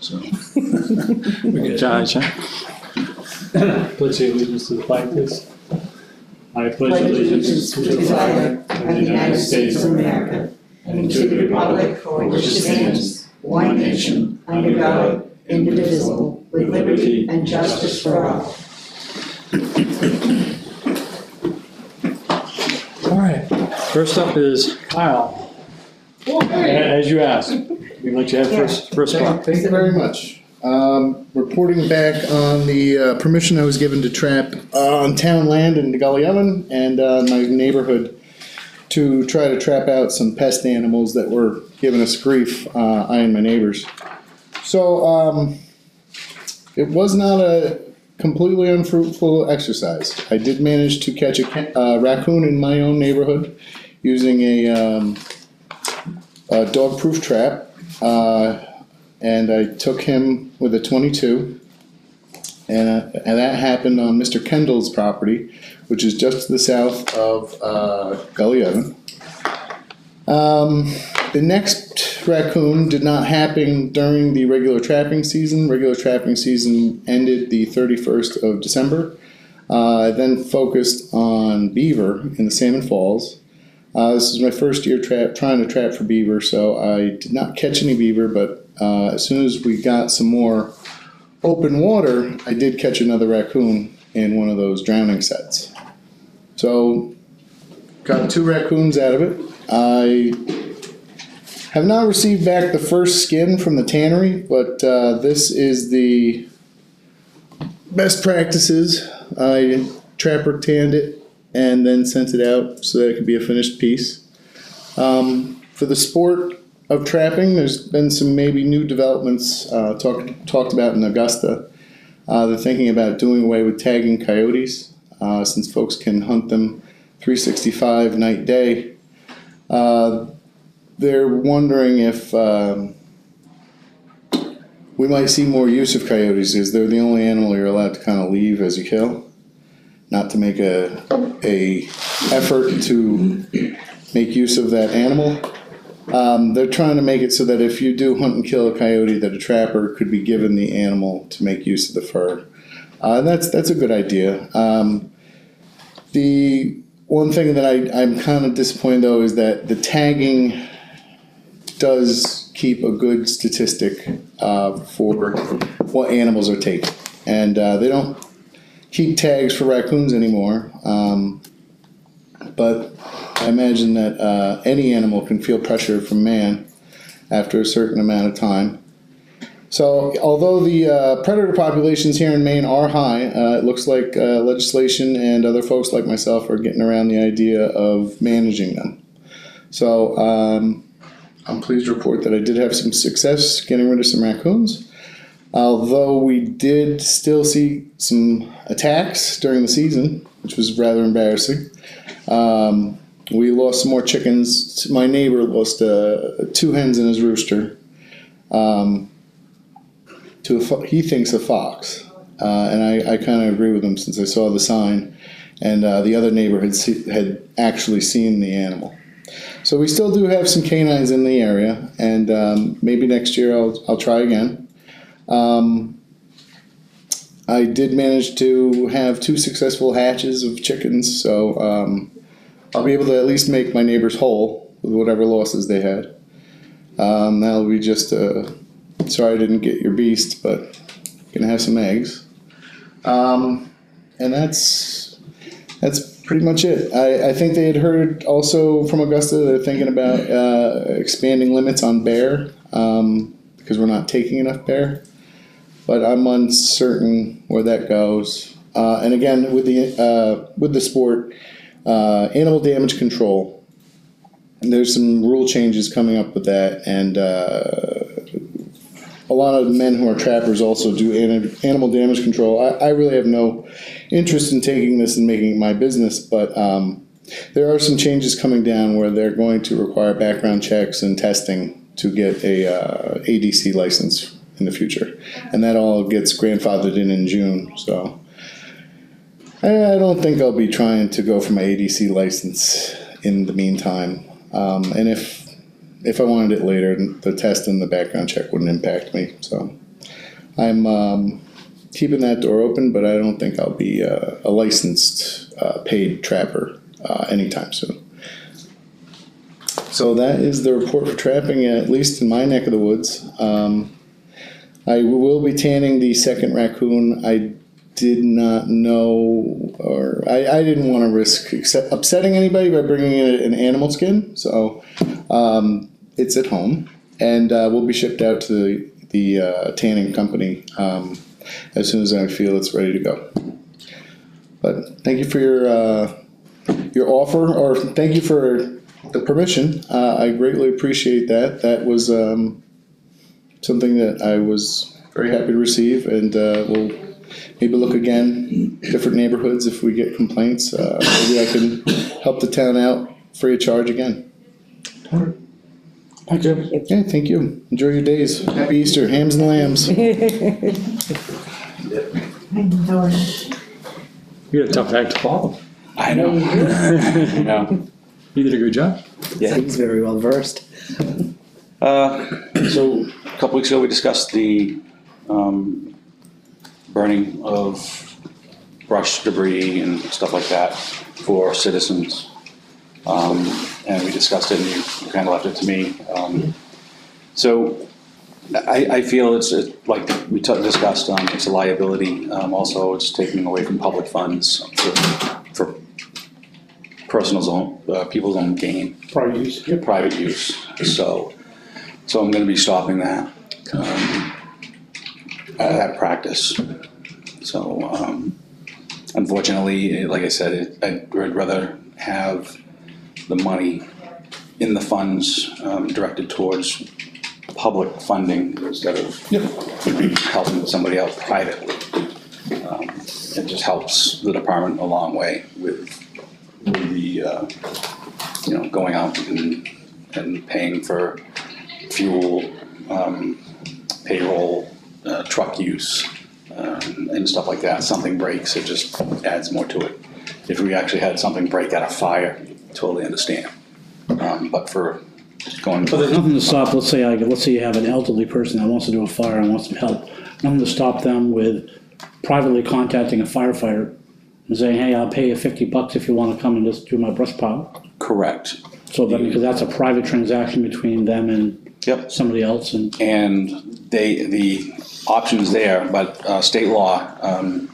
So, We're Good Josh, huh? Pledge allegiance to the flag, please. I pledge allegiance to the flag of the United States of America and to the republic for which it stands, one nation, under God, indivisible, with liberty and justice for all. All right, first up is Kyle. A- As you asked, we let you have first, first thank, spot. thank you very much. Um, reporting back on the uh, permission I was given to trap uh, on town land in the Gully Oven and uh, my neighborhood to try to trap out some pest animals that were giving us grief, uh, I and my neighbors. So, um, it was not a completely unfruitful exercise. I did manage to catch a ca- uh, raccoon in my own neighborhood using a, um, a dog-proof trap. Uh, and I took him with a 22. And, uh, and that happened on Mr. Kendall's property, which is just to the south of uh, Gully Oven. Um, the next raccoon did not happen during the regular trapping season. Regular trapping season ended the 31st of December. Uh, I then focused on beaver in the Salmon Falls. Uh, this is my first year trap, trying to trap for beaver, so I did not catch any beaver, but uh, as soon as we got some more open water, I did catch another raccoon in one of those drowning sets. So, got two raccoons out of it. I have not received back the first skin from the tannery, but uh, this is the best practices. I trapper tanned it and then sent it out so that it could be a finished piece. Um, for the sport of trapping, there's been some maybe new developments uh, talked talked about in Augusta. Uh, they're thinking about doing away with tagging coyotes uh, since folks can hunt them 365 night day. Uh, they're wondering if um, we might see more use of coyotes because they're the only animal you're allowed to kind of leave as you kill, not to make a a effort to make use of that animal. Um, they're trying to make it so that if you do hunt and kill a coyote, that a trapper could be given the animal to make use of the fur. Uh, that's that's a good idea. Um, the one thing that I, I'm kind of disappointed though is that the tagging does keep a good statistic uh, for what animals are taken, and uh, they don't keep tags for raccoons anymore. Um, but I imagine that uh, any animal can feel pressure from man after a certain amount of time. So, although the uh, predator populations here in Maine are high, uh, it looks like uh, legislation and other folks like myself are getting around the idea of managing them. So, um, I'm pleased to report that I did have some success getting rid of some raccoons. Although we did still see some attacks during the season, which was rather embarrassing. Um, we lost some more chickens. My neighbor lost uh, two hens and his rooster. Um, to a fo- he thinks a fox, uh, and I, I kind of agree with him since I saw the sign, and uh, the other neighbor had see, had actually seen the animal. So we still do have some canines in the area, and um, maybe next year I'll I'll try again. Um, I did manage to have two successful hatches of chickens, so um, I'll be able to at least make my neighbors whole with whatever losses they had. Um, that'll be just uh, sorry I didn't get your beast, but gonna have some eggs. Um, and that's that's pretty much it. I, I think they had heard also from Augusta that they're thinking about uh, expanding limits on bear um, because we're not taking enough bear but I'm uncertain where that goes. Uh, and again, with the uh, with the sport, uh, animal damage control. There's some rule changes coming up with that, and uh, a lot of men who are trappers also do ani- animal damage control. I, I really have no interest in taking this and making it my business, but um, there are some changes coming down where they're going to require background checks and testing to get a uh, ADC license in the future, and that all gets grandfathered in in June. So I, don't think I'll be trying to go for my ADC license in the meantime. Um, and if if I wanted it later, the test and the background check wouldn't impact me, so. I'm, um, keeping that door open, but I don't think I'll be uh, a licensed, uh, paid trapper, uh, anytime soon. So that is the report for trapping, at least in my neck of the woods. Um, I will be tanning the second raccoon. I did not know, or I, I didn't want to risk upsetting anybody by bringing in an animal skin. So um, it's at home, and uh, will be shipped out to the, the uh, tanning company um, as soon as I feel it's ready to go. But thank you for your uh, your offer, or thank you for the permission. Uh, I greatly appreciate that. That was um, something that I was very happy to receive, and uh, we'll maybe look again, different neighborhoods if we get complaints. Uh, maybe I can help the town out free of charge again. Thank you. Okay, thank you. Enjoy your days. Happy Easter, hams and lambs. You had a tough act to follow. I know. No. You did a good job. Yeah. He's very well versed. Uh, so a couple weeks ago, we discussed the um, burning of brush debris and stuff like that for citizens. Um, and we discussed it, and you, you kind of left it to me. Um, so I, I feel it's like we discussed. Um, it's a liability. Um, also, it's taking away from public funds for, for personal own, uh, people's own gain Prior use. private use, so, so I'm gonna be stopping that, um, uh, that practice. So, um, unfortunately, like I said, it- I'd I'd rather have the money in the funds, um, directed towards public funding instead of helping somebody out privately. Um, It just helps the department a long way with, with the, uh, you know, going out and, and paying for fuel, um, payroll, uh, truck use, um, and stuff like that. Something breaks, it just adds more to it. If we actually had something break out of fire, totally understand. Um, but for going, But there's nothing to stop, let's say, I, let's say you have an elderly person that wants to do a fire and wants some help. Nothing to stop them with privately contacting a firefighter and saying, hey, I'll pay you fifty bucks if you wanna come and just do my brush pile. correct, So that, because that's a private transaction between them and yep. somebody else and, And they, the option's there, but uh, state law um,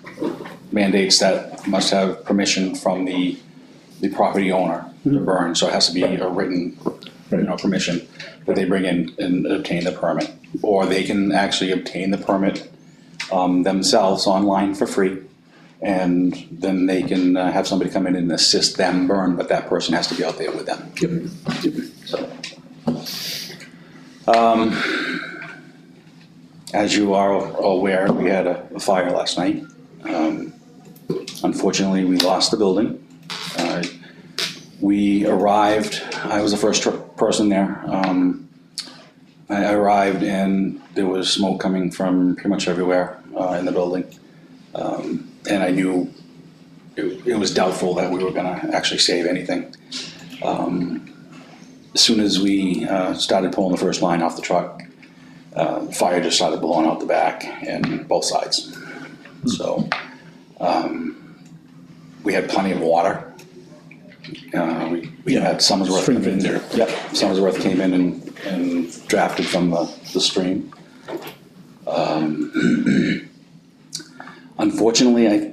mandates that must have permission from the, the property owner to burn, so it has to be a written, you know, permission that they bring in and obtain the permit. Or they can actually obtain the permit um, themselves online for free. And then they can uh, have somebody come in and assist them burn, but that person has to be out there with them. So. Um, as you are aware, we had a, fire last night. Um, unfortunately, we lost the building. Uh, we arrived, I was the first person there. Um, I arrived and there was smoke coming from pretty much everywhere uh, in the building. And I knew it, was doubtful that we were gonna actually save anything. As soon as we uh, started pulling the first line off the truck, uh, fire just started blowing out the back and both sides. So um, we had plenty of water. Uh, we, we had Somersworth come in. There. Yep, Somersworth came in and, and drafted from the, the stream. Um, unfortunately, I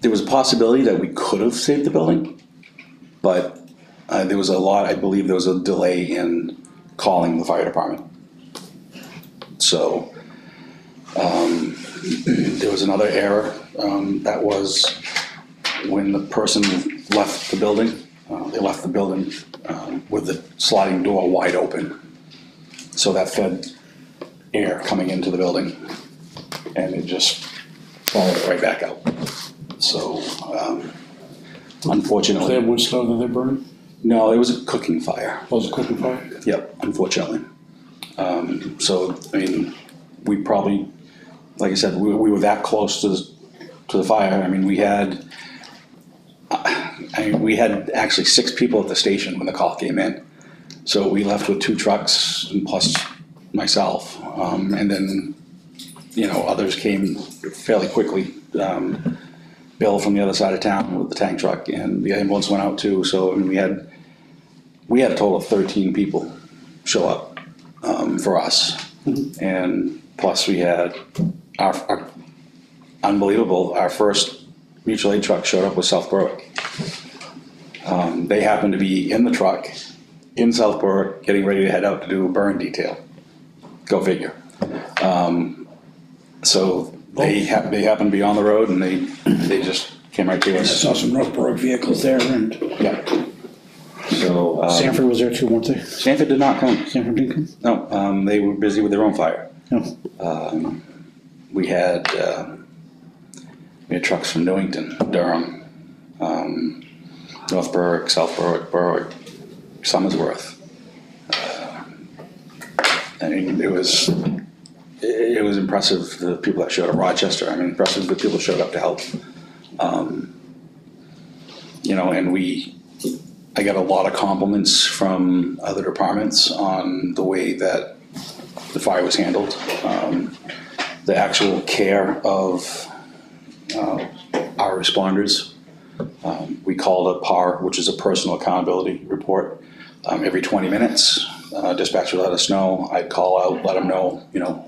there was a possibility that we could have saved the building, but uh, there was a lot, I believe there was a delay in calling the fire department. So, um, there was another error, um, that was when the person left the building, uh, they left the building, um, with the sliding door wide open. So that fed air coming into the building, and it just followed it right back out. So, um, unfortunately. They have wood stove that they're burning? No, it was a cooking fire. Was it a cooking fire? Yep, unfortunately. Um, so, I mean, we probably, like I said, we, we were that close to the, to the fire. I mean, we had, I mean, we had actually six people at the station when the call came in. So we left with two trucks and plus myself, um, and then, you know, others came fairly quickly. Um, Bill from the other side of town with the tank truck and the ambulance went out too, so I mean, we had, we had a total of thirteen people show up, um, for us. And plus we had our, our, unbelievable, our first mutual aid truck showed up with South Berwick. Um, they happened to be in the truck in South Berwick, getting ready to head out to do a burn detail. Go figure. Um, so they hap- they happened to be on the road and they, they just came right to I us. saw some Northborough vehicles there and Yeah. So, um, Sanford was there too, weren't they? Sanford did not come. Sanford didn't come? No, um, they were busy with their own fire. No. We had, uh, we had trucks from Newington, Durham, um, North Berwick, South Berwick, Berwick, Somersworth. Uh, I mean, it was, it, it was impressive, the people that showed up, Rochester, I mean, impressive, the people showed up to help. Um, You know, and we, got a lot of compliments from other departments on the way that the fire was handled. Um, the actual care of uh, our responders. Um, We called a PAR, which is a personal accountability report, um, every 20 minutes. Uh, Dispatcher let us know, I'd call out, let them know, you know,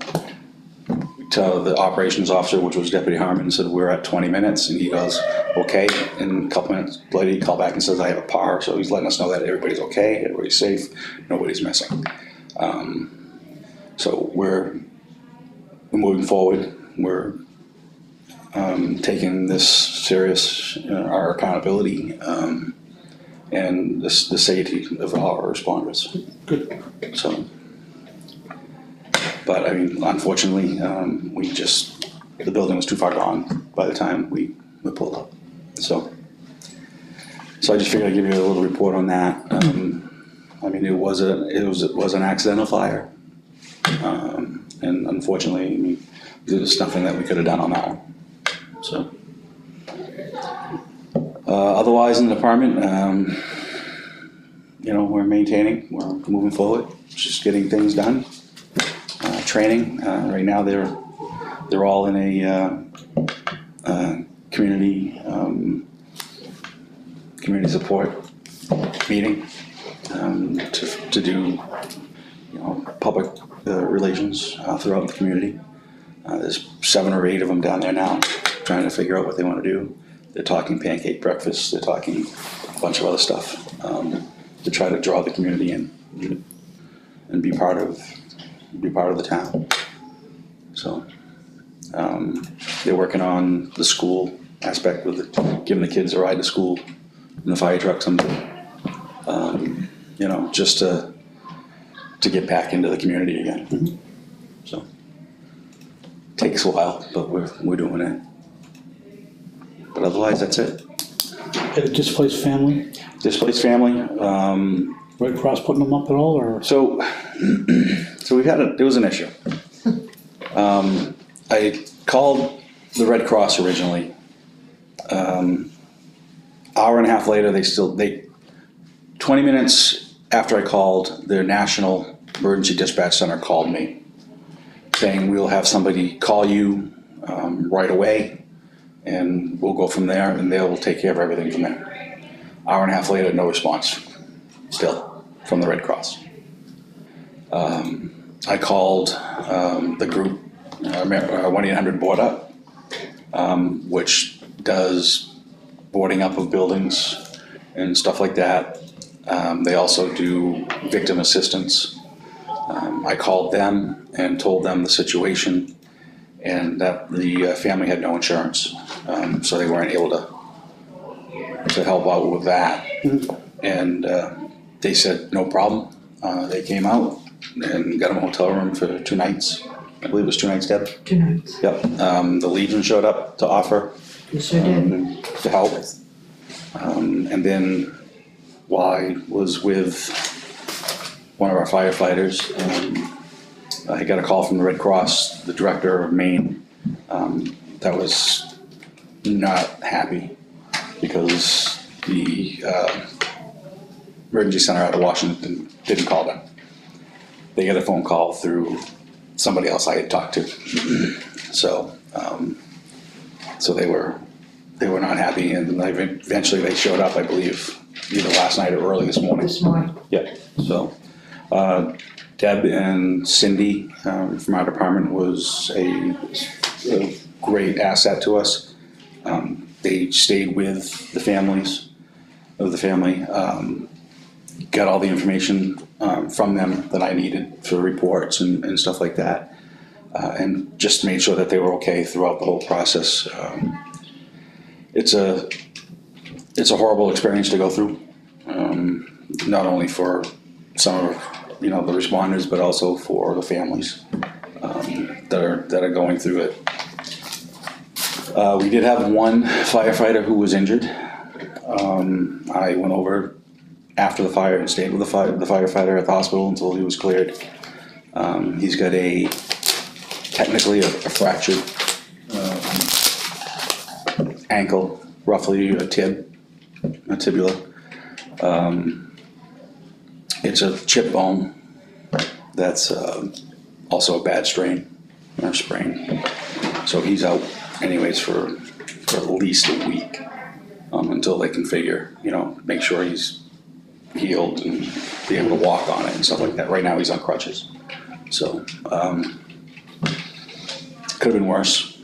to the operations officer, which was Deputy Harmon, said, we're at 20 minutes, and he goes, okay. And a couple minutes later, he called back and says, I have a PAR, so he's letting us know that everybody's okay, everybody's safe, nobody's missing. Um, So we're we're moving forward. We're um, taking this serious, uh, our accountability, um, and the, the safety of all our responders. Good. So, but I mean, unfortunately, um, we just, the building was too far gone by the time we, we pulled up. So, so I just figured I'd give you a little report on that. Um, I mean, it was a, it was, it was an accidental fire. Um, and unfortunately, I mean, there's nothing that we could have done on that one, so. Uh, otherwise in the department, um, you know, we're maintaining, we're moving forward, just getting things done. Uh, training, uh, right now they're, they're all in a, uh, uh, community, um, community support meeting, um, to, to do, you know, public uh, relations throughout the community. There's seven or eight of them down there now, trying to figure out what they want to do. They're talking pancake breakfast, they're talking a bunch of other stuff um, to try to draw the community in and be part of, be part of the town. So, um, they're working on the school aspect with it, giving the kids a ride to school in the fire truck someday. Um, You know, just to, to get back into the community again. So, takes a while, but we're, we're doing it. But otherwise, that's it. A displaced family, Displaced family, um, Red Cross putting them up at all, or? so, so we've had a, it was an issue. Um, I called the Red Cross originally. Um, hour and a half later, they still, they, twenty minutes after I called, their national emergency dispatch center called me. Saying we'll have somebody call you, um, right away, and we'll go from there, and they'll take care of everything from there. Hour and a half later, no response, still, from the Red Cross. Um, I called, um, the group, uh, one eight hundred board up, um, which does boarding up of buildings and stuff like that. Um, they also do victim assistance. Um, I called them and told them the situation and that the uh, family had no insurance, um, so they weren't able to, to help out with that. And, uh, they said, no problem, uh, they came out and got them a hotel room for two nights, I believe it was two nights, Deb? Two nights. Yep, um, the Legion showed up to offer You sure did. um, to help. Um, and then while I was with one of our firefighters, um, I got a call from the Red Cross, the director of Maine, um, that was not happy because the, uh, emergency center out of Washington didn't call them. They got a phone call through somebody else I had talked to. So, um, so they were, they were not happy and then eventually they showed up, I believe, either last night or early this morning. This morning. Yeah, so, uh, Deb and Cindy, um, from our department was a, a great asset to us. Um, they stayed with the families, of the family, um, got all the information, um, from them that I needed for reports and, and stuff like that. Uh, and just made sure that they were okay throughout the whole process. Um, It's a, it's a horrible experience to go through um, not only for some of, you know, the responders, but also for the families um, that are, that are going through it. Uh, we did have one firefighter who was injured. Um, I went over after the fire and stayed with the fire, the firefighter at the hospital until he was cleared. Um, he's got a, technically a a fractured, um, ankle, roughly a tib, a tibula. It's a chip bone that's um, also a bad strain or sprain. So he's out anyways for, for at least a week um, until they can figure, you know, make sure he's healed and be able to walk on it and stuff like that. Right now he's on crutches. So um, could have been worse,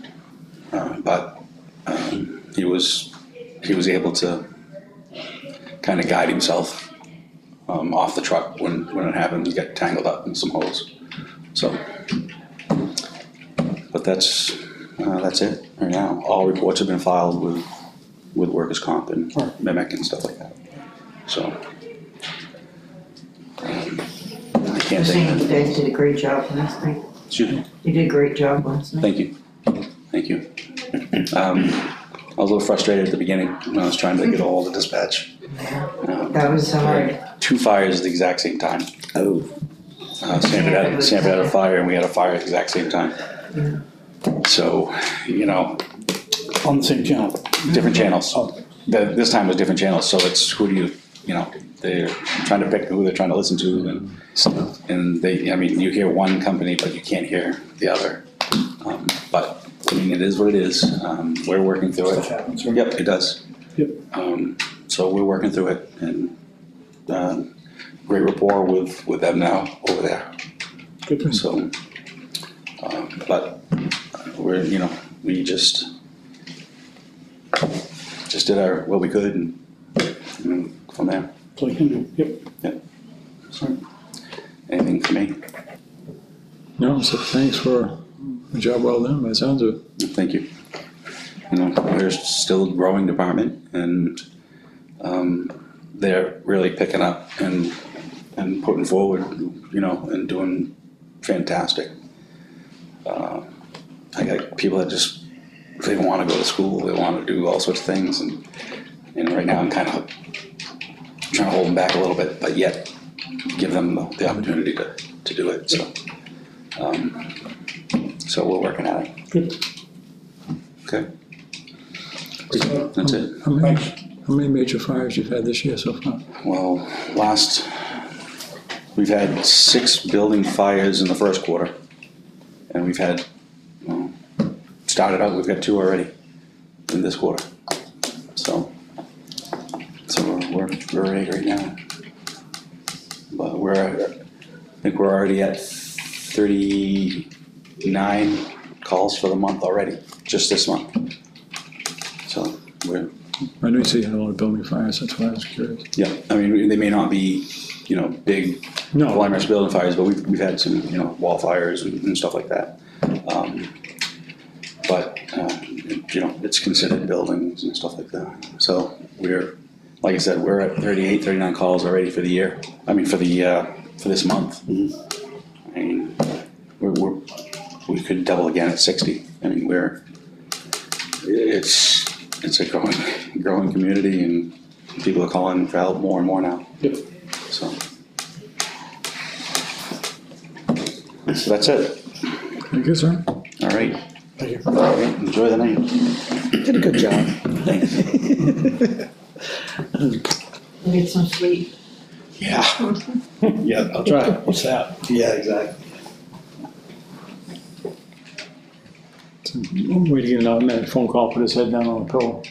uh, but um, he was he was able to kind of guide himself um, off the truck when, when it happened. He got tangled up in some holes. So, but that's, uh, that's it right now. All reports have been filed with, with workers' comp and mimic and stuff like that. So. um, I can't You're saying you guys did a great job last night. excuse me, You did a great job last night. thank you, thank you. Um, I was a little frustrated at the beginning when I was trying to get a hold of dispatch. Um, That was hard. Two fires at the exact same time. Oh. Uh, Sanford had, Sanford had a fire and we had a fire at the exact same time. So, you know, On the same channel. different channels. The, this time was different channels, so it's who do you, you know, they're trying to pick who they're trying to listen to and, and they, I mean, you hear one company, but you can't hear the other. Um, But, I mean, it is what it is. Um, we're working through it. Yep, it does. Yep. Um, so we're working through it and, um, great rapport with, with them now over there. Good. So, um, but we're, you know, we just, just did our, what we could and, and from there, So you can do, yep. Sorry. Anything for me? No, so thanks for a job well done, by the sounds of it. Thank you. You know, we're still a growing department and, um, they're really picking up and, and putting forward, you know, and doing fantastic. Uh, I got people that just, they wanna go to school, they wanna do all sorts of things and, and right now I'm kind of trying to hold them back a little bit, but yet give them the the opportunity to, to do it, so. um, So we're working at it. Good. Okay. That's it. How many, how many major fires you've had this year so far? Well, last, we've had six building fires in the first quarter. And we've had, well, started out, we've got two already in this quarter. So, so we're, we're, we're ready right now. But we're, I think we're already at thirty-nine calls for the month already, just this month. So we're, I know you said you had a lot of building fires, that's why I was curious. yeah, I mean, they may not be, you know, big No, Lymer's building fires, but we've, we've had some, you know, wall fires and, and stuff like that. Um, But, uh, you know, it's considered buildings and stuff like that. So we're, like I said, we're at 38, 39 calls already for the year. I mean, for the, uh, for this month. I mean, we're, we're, we could double again at sixty. I mean, we're, it's, it's a growing, growing community and people are calling for help more and more now. Yep. So. So that's it. Thank you, sir. All right. Thank you. All right. Enjoy the night. Did a good job. Thanks. You Get some sleep. Yeah. Yeah, I'll try. What's that? yeah, exactly. Way to get an automatic phone call, put his head down on the pillow.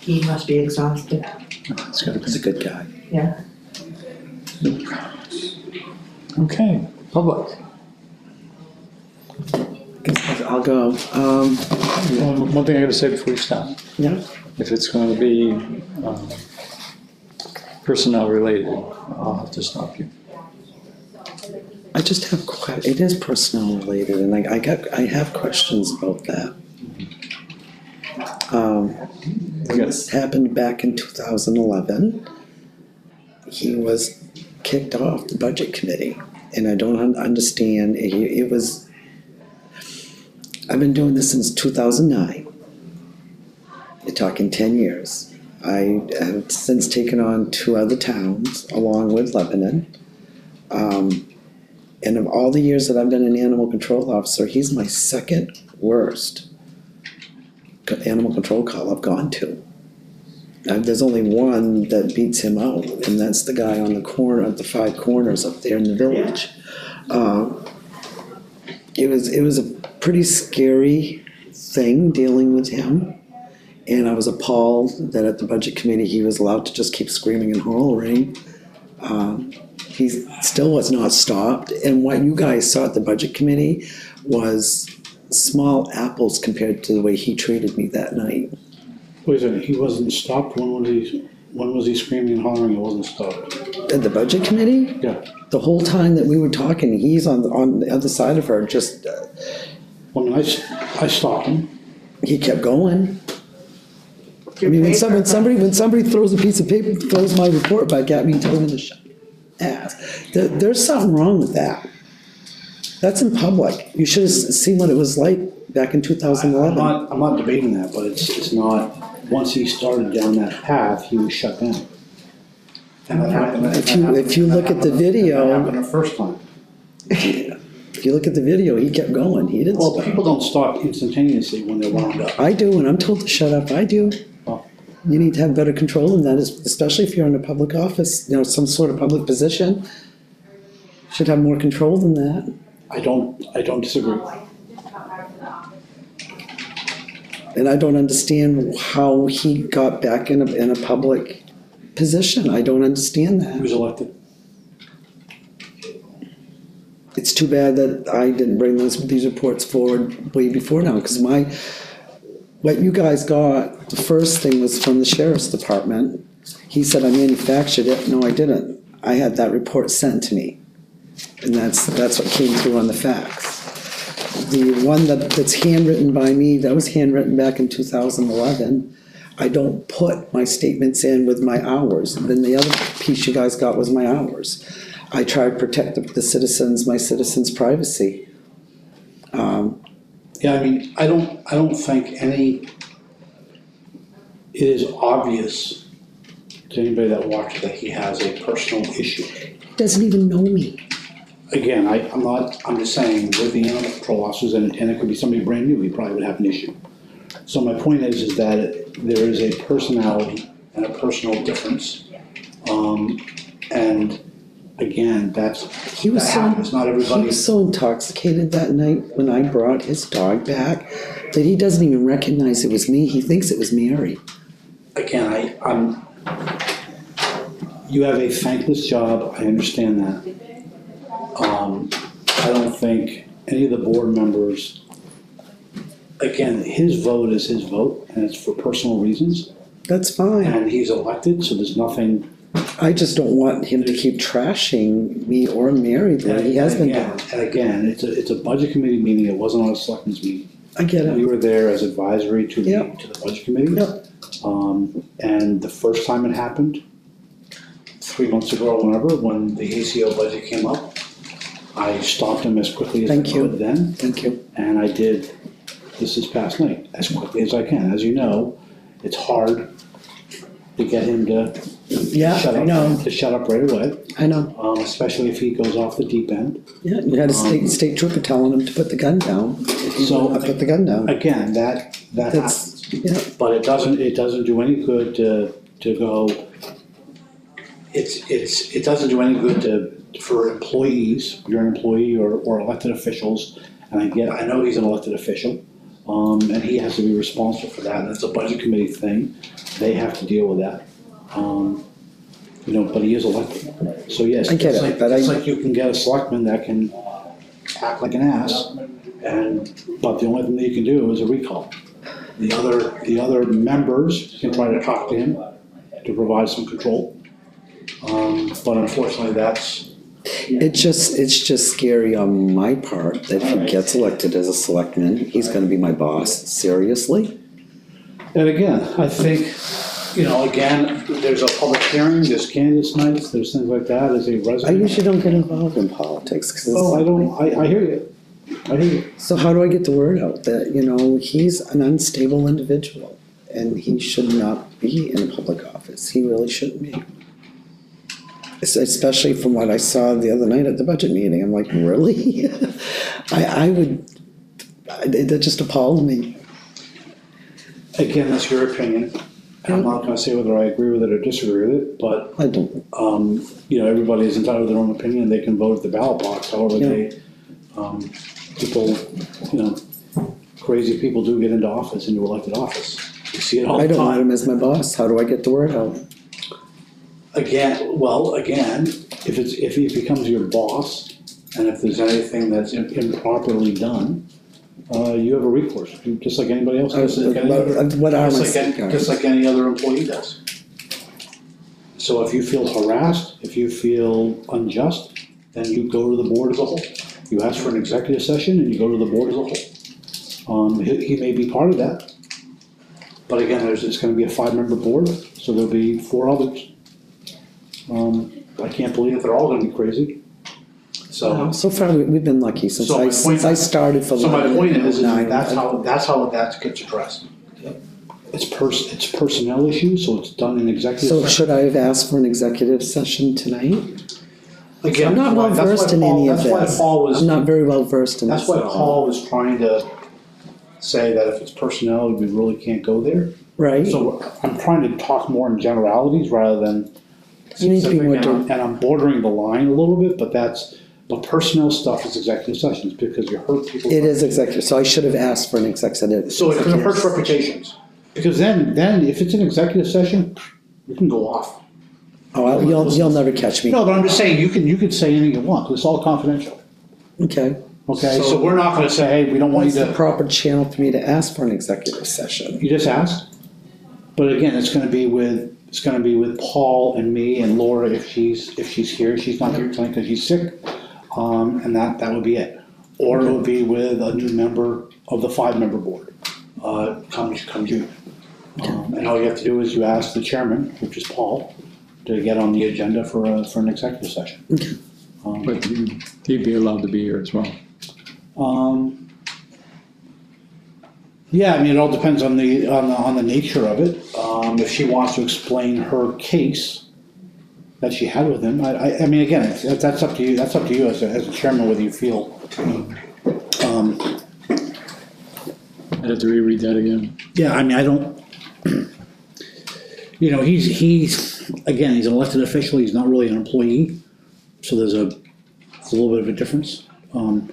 He must be exhausted, It's gotta be. He's a good guy. yeah. Okay, public. I'll go. Um, One, one thing I gotta say before we start, yeah, if it's gonna be, um, personnel related, I'll have to stop you. I just have, que- it is personnel related and I, I got, I have questions about that. Um, this happened back in two thousand eleven. He was kicked off the budget committee and I don't un- understand, it, it was, I've been doing this since two thousand nine. You're talking ten years. I have since taken on two other towns along with Lebanon. Um, and of all the years that I've been an animal control officer, he's my second worst animal control call I've gone to. Uh, there's only one that beats him out, and that's the guy on the corner of the five corners up there in the village. Uh, it was it was a pretty scary thing dealing with him, and I was appalled that at the budget committee he was allowed to just keep screaming and hollering. Um, he still was not stopped. And what you guys saw at the budget committee was small apples compared to the way he treated me that night. Wait a minute, he wasn't stopped, when was he, when was he screaming and hollering, he wasn't stopped? At the budget committee, Yeah, the whole time that we were talking, he's on on the other side of her. Just uh, I mean, I, s- I stopped him, he kept going. I mean, when somebody, somebody when somebody throws a piece of paper, throws my report back at me and tells me to shut ass, there, there's something wrong with that. That's in public. You should have seen what it was like back in I'm 2011. not, I'm not debating that, but it's, it's not, once he started down that path, he was shut down. And that happened. If you- if you look at the video- That happened the first time. If you look at the video, he kept going. He didn't Well, stop. people don't stop instantaneously when they're wound up. I do, and I'm told to shut up. I do. You need to have better control than that, especially if you're in a public office, you know, some sort of public position. Should have more control than that. I don't, I don't disagree. And I don't understand how he got back in a, in a public position. I don't understand He that. was elected. It's too bad that I didn't bring those, these reports forward way before now, because my, what you guys got, the first thing was from the sheriff's department. He said I manufactured it. No, I didn't. I had that report sent to me. And that's, that's what came through on the fax. The one that, that's handwritten by me, that was handwritten back in two thousand eleven. I don't put my statements in with my hours. Then the other piece you guys got was my hours. I try to protect the, the citizens, my citizens' privacy. Um, Yeah, I mean, I don't, I don't think any, it is obvious to anybody that watches that he has a personal issue. doesn't even know me. Again, I, I'm not, I'm just saying with the animal control officers and, and it could be somebody brand new, he probably would have an issue. So my point is, is that there is a personality and a personal difference. Um, and again, that's, He was that so, happens, not he everybody. was so intoxicated that night when I brought his dog back that he doesn't even recognize it was me. He thinks it was Mary. again, I, I'm, you have a thankless job, I understand that. Um, I don't think any of the board members, again, his vote is his vote, and it's for personal reasons, That's fine. and he's elected, so there's nothing. I just don't want him to keep trashing me or Mary the way he has been doing. again- And again, it's a, it's a budget committee meeting, it wasn't a selectmen's meeting. I get We it. were there as advisory to the, Yep. to the budget committee. Yep. Um, and the first time it happened, three months ago or whenever, when the ACO budget came up, I stopped him as quickly as I Thank you. could then, Thank you. and I did this is past night, as quickly as I can. As you know, it's hard to get him to Yeah, shut I up, know. to shut up right away, I know. um, especially if he goes off the deep end. Yeah, you had a state, state trooper telling him to put the gun down. So- I put the gun down. Again, that, that That's, happens. yeah, But it doesn't, it doesn't do any good to, to go, it's, it's, it doesn't do any good to, for employees, you're an employee or, or elected officials, and I get, I know he's an elected official, um, and he has to be responsible for that, that's a budget committee thing, they have to deal with that. Um, you know, but he is elected, so yes, I get it's it, like, but I- it's like you can get a selectman that can act like an ass, and, but the only thing that you can do is a recall. The other, the other members can try to talk to him to provide some control. Um, but unfortunately, that's, It just, it's just scary on my part that if he gets elected as a selectman, he's gonna be my boss, seriously? and again, I think, you know, again, there's a public hearing, there's candidates nights, there's things like that, as a I resident. usually don't get involved in politics, Oh, I don't, I, I hear you, I hear you. so how do I get the word out that, you know, he's an unstable individual? And he should not be in a public office, he really shouldn't be. Es- Especially from what I saw the other night at the budget meeting, I'm like, really? I, I would, I- that just appalled me. Again, that's your opinion, I'm not gonna say whether I agree with it or disagree with it, but I don't, um, you know, everybody is entitled to their own opinion, they can vote at the ballot box, however they, um, people, you know, crazy people do get into office, into elected office. You see it all I the don't want time. him as my boss, how do I get the word out? Again, well, again, if it's, if he becomes your boss, and if there's anything that's improperly done, uh, you have a recourse, You- just like anybody else does. like any other- What what are my Just like, any- safeguards? just like any other employee does. So if you feel harassed, if you feel unjust, then you go to the board as a whole. You ask for an executive session and you go to the board as a whole. Um, he, he may be part of that. But again, there's, it's gonna be a five-member board, so there'll be four others. Um, I can't believe they're all gonna be crazy. So, So far, we- we've been lucky since So I, my since point- I started for. so my point is, is that's how, that's how that gets addressed. It's pers, it's personnel issue, so it's done in executive So session. should I have asked for an executive session tonight? Again, I'm not well that's why versed in Paul- any of That's why this. Paul was, I'm not very well versed in this. that's why at all. Paul was trying to say that if it's personnel, we really can't go there. Right, So I'm trying to talk more in generalities rather than You need to be specific, more and I'm- and I'm bordering the line a little bit, but that's, but personnel stuff is executive sessions, because you hurt people. it is executive, so I should have asked for an executive. So it it hurts reputations, because then, then if it's an executive session, you can go off. Oh, I- you'll, you'll never catch me. No, but I'm just saying, you can, you can say anything you want, 'cause it's all confidential, Okay. okay? So- we're not gonna say, hey, we don't want What's you the to, proper channel for me to ask for an executive session? you just asked. But again, it's gonna be with, it's gonna be with Paul and me and Laura if she's, if she's here, she's not here tonight because she's sick. Um, and that, that would be it. Or it would be with a new member of the five-member board, uh, come, come June. Um, and all you have to do is you ask the chairman, which is Paul, to get on the agenda for a, for an executive session. Um, But he- he'd be allowed to be here as well. Um, yeah, I mean, it all depends on the, on the, on the nature of it. Um, if she wants to explain her case that she had with him, I, I, I mean, again, it's, that's up to you, that's up to you as a, as a chairman, whether you feel. Um, I'd have to reread that again. yeah, I mean, I don't, you know, he's, he's, again, he's an elected official, he's not really an employee, so there's a, a little bit of a difference. Um,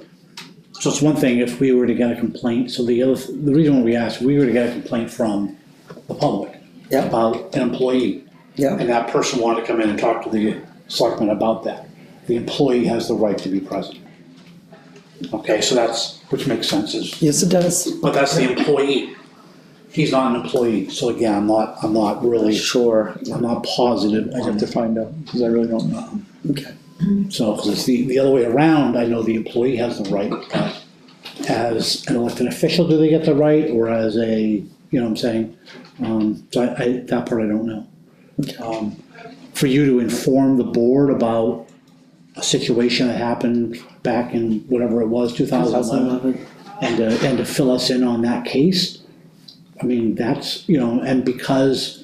so it's one thing if we were to get a complaint, so the other, the reason why we asked, we were to get a complaint from the public Yeah. about an employee, Yeah, and that person wanted to come in and talk to the selectman about that. The employee has the right to be present. Okay, so that's, which makes sense, is yes, it does, but that's the employee. He's not an employee, so again, I'm not, I'm not really, sure, I'm not positive I'd on have to find out, because I really don't know. okay. So, because it's the, the other way around, I know the employee has the right, but as an elected official, do they get the right, or as a, you know what I'm saying? Um, so I, I, that part I don't know. Um, For you to inform the board about a situation that happened back in whatever it was, two thousand eleven, and to, and to fill us in on that case, I mean, that's, you know, and because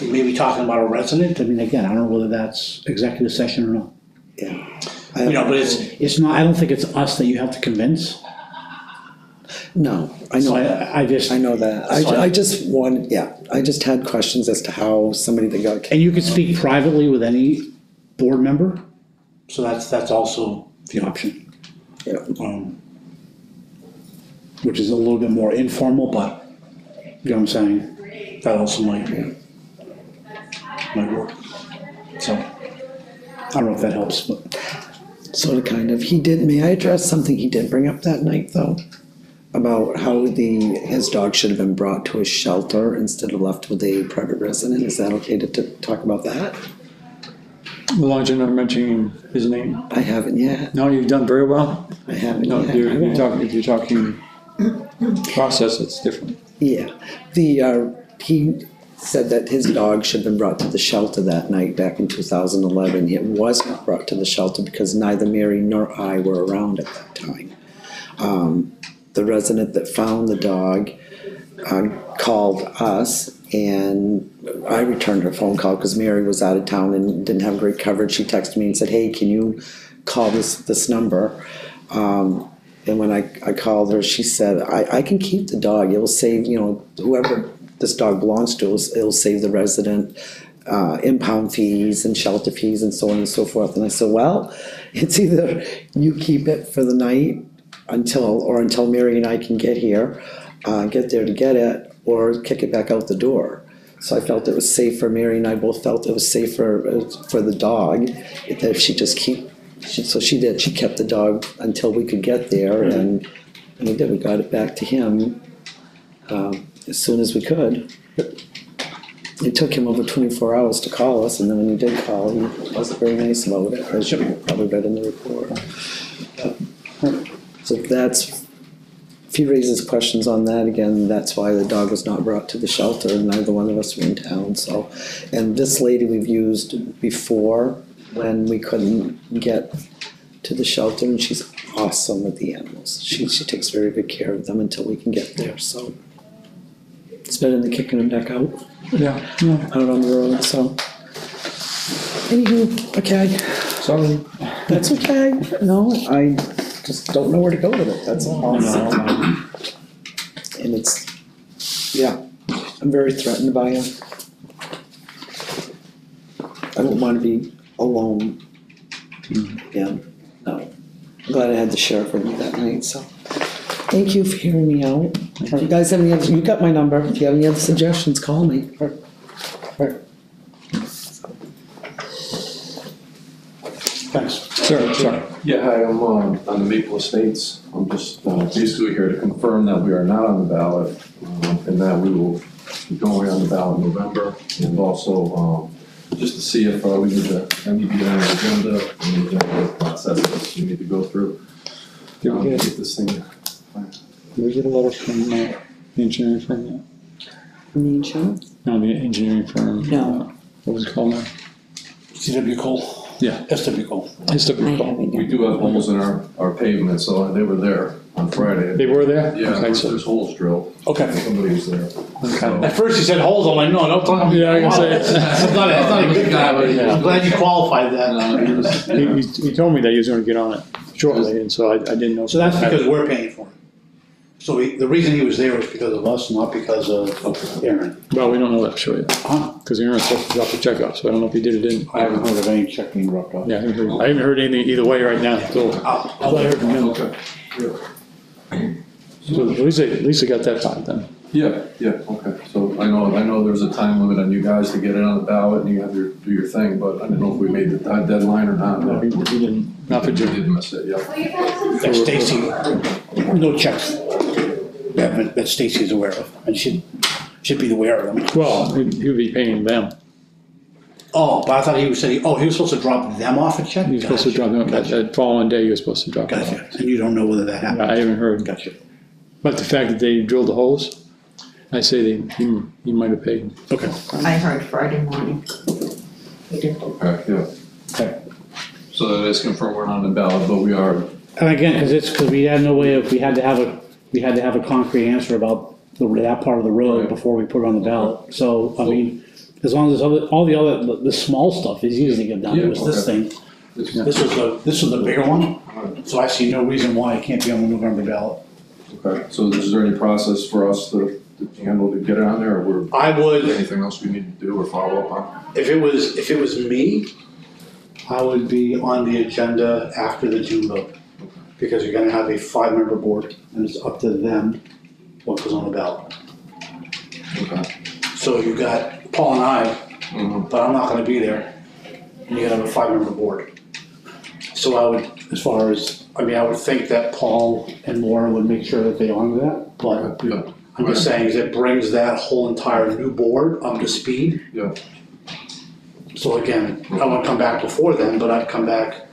we may be talking about a resident, I mean, again, I don't know whether that's executive session or not. Yeah. You know, but it's, it's not, I don't think it's us that you have to convince. No, I So know, I, I just, I know that. I, I just wanted, yeah, I just had questions as to how somebody that got and you can speak privately with any board member, so that's, that's also the option. Yeah. Um, Which is a little bit more informal, but, you know what I'm saying, that also might, might work. So, I don't know if that helps, but. Sort of, kind of. He did, may I address something he did bring up that night, though? About how the, his dog should have been brought to a shelter instead of left with a private resident. Is that okay to, to talk about that? As long as you're not mentioning his name. I haven't yet. No, you've done very well. I haven't No, yet. you're, you're talking, if you're talking process, it's different. Yeah, the, uh, he said that his dog should have been brought to the shelter that night back in two thousand eleven. It was not brought to the shelter because neither Mary nor I were around at that time. Um, the resident that found the dog, uh, called us and I returned her phone call because Mary was out of town and didn't have great coverage. She texted me and said, hey, can you call this, this number? Um, and when I, I called her, she said, I, I can keep the dog. It will save, you know, whoever this dog belongs to, it'll, it'll save the resident uh, impound fees and shelter fees and so on and so forth. And I said, well, it's either you keep it for the night until, or until Mary and I can get here, uh, get there to get it, or kick it back out the door. So I felt it was safe for Mary and I both felt it was safer uh, for the dog that if she just keep. She, so she did. She kept the dog until we could get there, and, and we did. We got it back to him um, as soon as we could. It took him over 24 hours to call us, and then when he did call, he wasn't very nice about it. I should probably read in the report. So that's if he raises questions on that again, that's why the dog was not brought to the shelter, and neither one of us were in town, so. And this lady we've used before, when we couldn't get to the shelter, and she's awesome with the animals. She, she takes very good care of them until we can get there, so. It's better than kicking them back out, Yeah, yeah, out on the road, so. Anywho, okay, sorry. that's okay, no, I just don't know where to go with it, that's all. And it's, yeah, I'm very threatened by him. I don't wanna be alone. Hmm. Yeah, no. I'm glad I had the sheriff with me that night, so. Thank you for hearing me out. If you guys have any other, you got my number, if you have any other suggestions, call me. Thanks. Sorry, sorry. Yeah, hi, I'm um, on the Maple Estates. I'm just uh, basically here to confirm that we are not on the ballot um, and that we will be going on the ballot in November. And also, um, just to see if uh, we need to, I need to get on the agenda, and the agenda process we need to go through. Did um, we to get, Get this thing, did we get a letter from, uh, the engineering firm yet? From the insurance? No, the engineering firm. No. uh, What was it called now? CW Cole, Yeah, SW Cole. it's the, we do have holes in our, our pavement, so they were there on Friday. they were there? Yeah, Okay, there's so- there's holes drilled. Okay. Somebody was there. At first he said holes, I'm like, no, no, don't. talk. Yeah, I can say it. That's not, that's not a good guy, but I'm glad you qualified that. He, he, he told me that he was gonna get on it shortly, and so I, I didn't know. So that's because we're paying for it. So he- the reason he was there was because of us, not because of Aaron. Well, we don't know that for sure yet, Huh? because Aaron's supposed to drop the check off, so I don't know if he did it or didn't. I haven't heard of any check being dropped off. Yeah, I haven't heard, I haven't heard anything either way right now, so. I'll, I'll let her know. Okay. So at least they, at least they got that part done. Yeah, yeah, okay, so I know, I know there's a time limit on you guys to get it on the ballot and you have to do your thing, but I didn't know if we made the ti- deadline or not. No, he, he didn't, not for We June. did miss it, yeah. That Stacy, no checks that, that Stacy's aware of, and should, should be aware of them. Well, he he would be paying them. Oh, but I thought he was saying, oh, he was supposed to drop them off a check? He was supposed to drop them, that, Gotcha, that following day, he was supposed to drop it Gotcha, off. and you don't know whether that happened? I haven't heard, Gotcha, but the fact that they drilled the holes, I say they, he, he might have paid. okay. I heard Friday morning. We did. Okay, yeah. So that is confirmed we're not on the ballot, but we are, And again, cause it's, cause we had no way of, we had to have a, we had to have a concrete answer about the, that part of the road Right. before we put it on the ballot. So, I mean, as long as other, all the other, the, the small stuff is easy to get done, it was this Yeah, thing. This was the, this was the bigger one, so I see no reason why it can't be on the November ballot. Okay, so is there any process for us to, to handle to get it on there, or we're, I would, anything else we need to do or follow up on? if it was, if it was me, I would be on the agenda after the June vote. Because you're gonna have a five-member board, and it's up to them what goes on the ballot. Okay. So you've got Paul and I, Mhm. but I'm not gonna be there, and you're gonna have a five-member board. So I would, as far as, I mean, I would think that Paul and Laura would make sure that they honor that, but Yeah, I'm just saying, is it brings that whole entire new board up to speed. Yeah. So again, I won't come back before then, but I'd come back,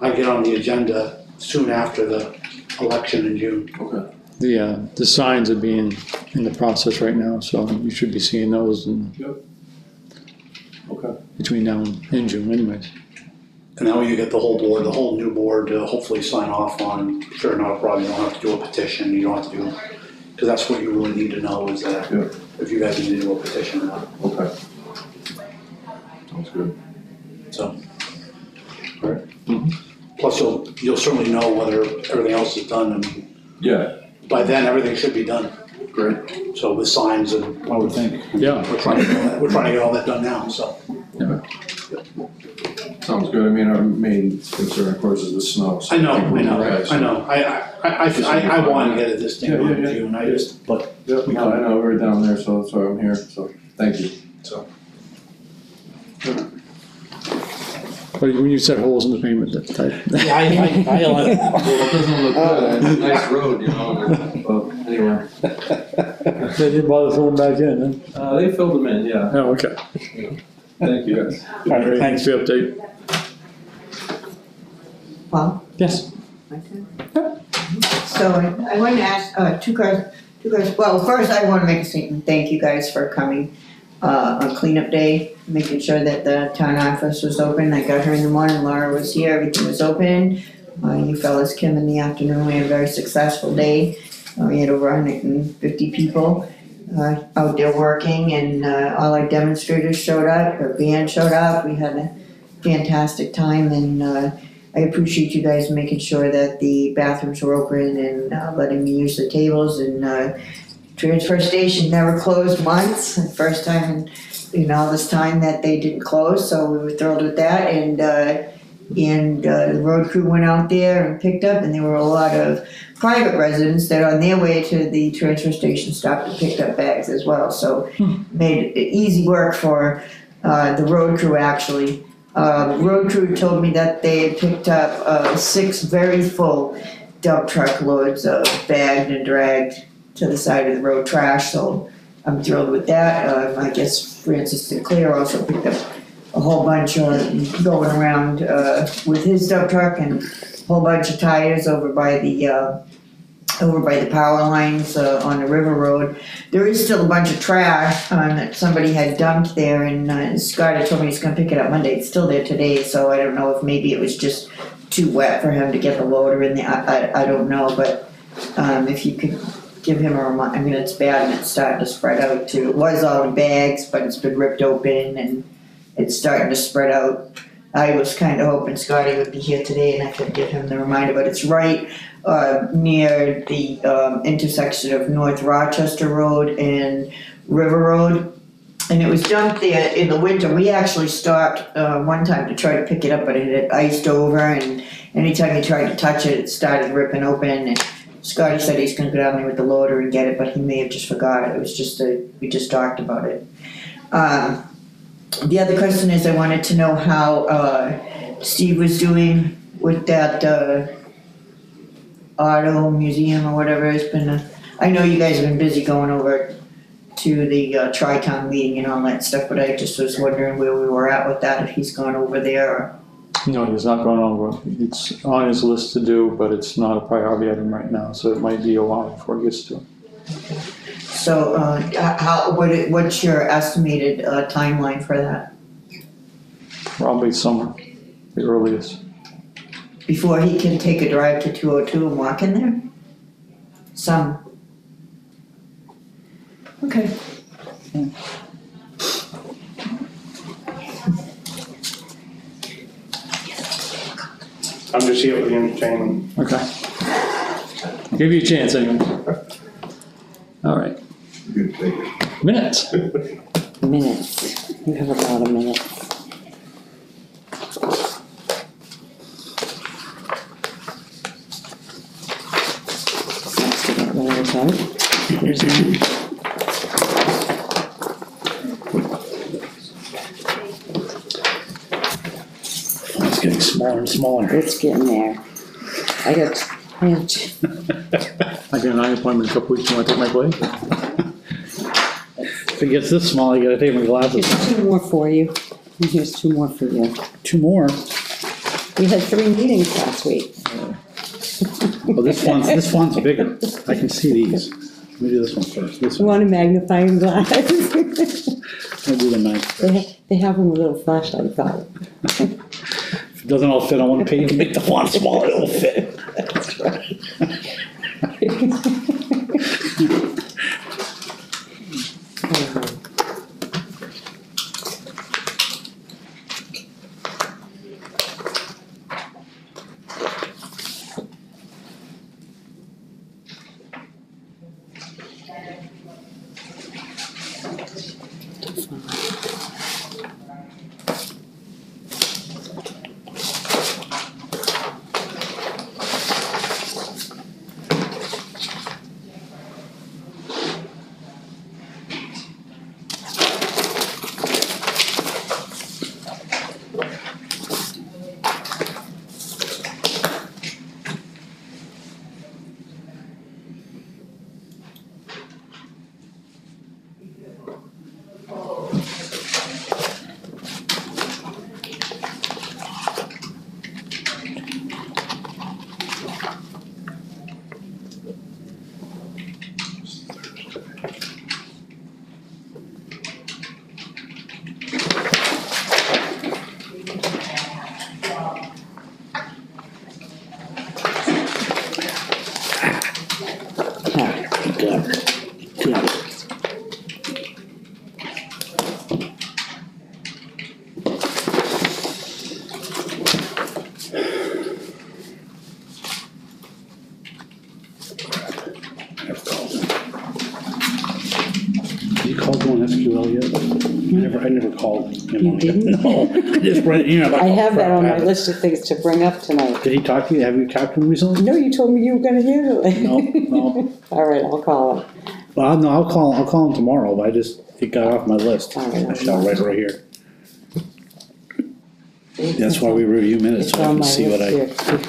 I'd get on the agenda soon after the election in June. okay, The, uh, the signs are being in the process right now, so you should be seeing those in, okay. between now and June anyways. And that way you get the whole board, the whole new board to hopefully sign off on, sure, not a problem, you don't have to do a petition, you don't have to do, because that's what you really need to know is that Yeah. if you guys need to do a petition or not, Okay. Sounds good. so. Alright. Mm-hmm. Plus, you'll, you'll certainly know whether everything else is done, I mean, Yeah, by then, everything should be done, great. so with signs and, I would think. Yeah. We're trying to, get all that- we're trying to get all that done now, so. Sounds good. I mean, our main concern, of course, is the snow. so I know, think we're I know, okay, I know, I, I, I, I, I wanna get it this Yeah, thing yeah, on yeah. June, I just, but Yep, no, I know, we're down there, so that's why I'm here, so, thank you. But when you said holes in the pavement, that type. Yeah, I, I, I, Well, it doesn't look good, it's a nice road, you know, but anyway. They didn't bother throwing back in, huh? Uh, they filled them in, yeah. Oh, okay. Thank you, guys. All right, thanks for the update. Paul? Yes. So I I wanted to ask, uh, two cars, two cars, well, first I wanna make a statement, thank you guys for coming, uh, on cleanup day, making sure that the town office was open, I got here in the morning, Laura was here, everything was open. Uh, you fellas came in the afternoon, we had a very successful day, uh, we had over hundred and fifty people, uh, out there working, and, uh, all our demonstrators showed up, our band showed up, we had a fantastic time, and, uh, I appreciate you guys making sure that the bathrooms were open and uh, letting me use the tables and uh, transfer station never closed once. First time in in all this time that they didn't close, so we were thrilled with that. And uh, and uh, the road crew went out there and picked up, and there were a lot of private residents that on their way to the transfer station stopped and picked up bags as well. So made it easy work for uh, the road crew actually. Uh, road crew told me that they had picked up uh, six very full dump truck loads of bagged and dragged to the side of the road trash, so I'm thrilled with that. Uh, I guess Francis Sinclair also picked up a whole bunch of going around uh, with his dump truck and a whole bunch of tires over by the uh, over by the power lines uh, on the river road. There is still a bunch of trash um, that somebody had dumped there, and uh, Scott had told me he's going to pick it up Monday. It's still there today, so I don't know if maybe it was just too wet for him to get the loader in there. I, I, I don't know, but um, if you could give him a reminder, I mean, it's bad and it's starting to spread out too. It was all in bags, but it's been ripped open and it's starting to spread out. I was kind of hoping Scotty would be here today and I could give him the reminder, but it's right uh, near the um, intersection of North Rochester Road and River Road. And it was dumped there in the winter. We actually stopped uh, one time to try to pick it up, but it had iced over, and anytime you tried to touch it, it started ripping open. And Scotty said he's going to go down there with the loader and get it, but he may have just forgot. It It was just a, we just talked about it. Um, the other question is, I wanted to know how uh, Steve was doing with that uh, auto museum or whatever. It's been, a, I know you guys have been busy going over to the uh, Tri-Town meeting and all that stuff, but I just was wondering where we were at with that, if he's gone over there or. No, he's not going over. It's on his list to do, but it's not a priority item right now, so it might be a while before it gets to it. So, uh, h- how, what, i- what's your estimated, uh, timeline for that? Probably summer, the earliest. Before he can take a drive to two oh two and walk in there? Some. Okay. I'm just here for the entertainment. Okay. I'll Give you a chance anyway. All right, Good, thank you. minutes. Minutes, you have about a lot of minutes. Let's get rid of There's none. It's getting smaller and smaller. It's getting there. I got, I have two, I got an eye appointment in a couple weeks, you wanna take my place? If it gets this small, I gotta take my glasses. here's two more for you, and here's two more for you. Two more. We had three meetings last week. Oh, this one's, this one's bigger. I can see these. Let me do this one first. This one. Want a magnifying glass? I'll do the nice. They, ha- they have them with little flashlights on it. If it doesn't all fit on one page, make the font smaller, it'll fit. That's right. Got it. Got it. Never called him. Have you called him on SQL yet? I never, I never called him. You didn't? No, I just read it, you know. I have that on my list of things to bring up tonight. Did he talk to you? Have you talked to him recently? No, you told me you were gonna handle it. No, no. All right, I'll call him. Well, no, I'll call, I'll call him tomorrow, but I just, it got off my list. I shall write it right here. That's why we review minutes, It's so I on can my see what I. list here.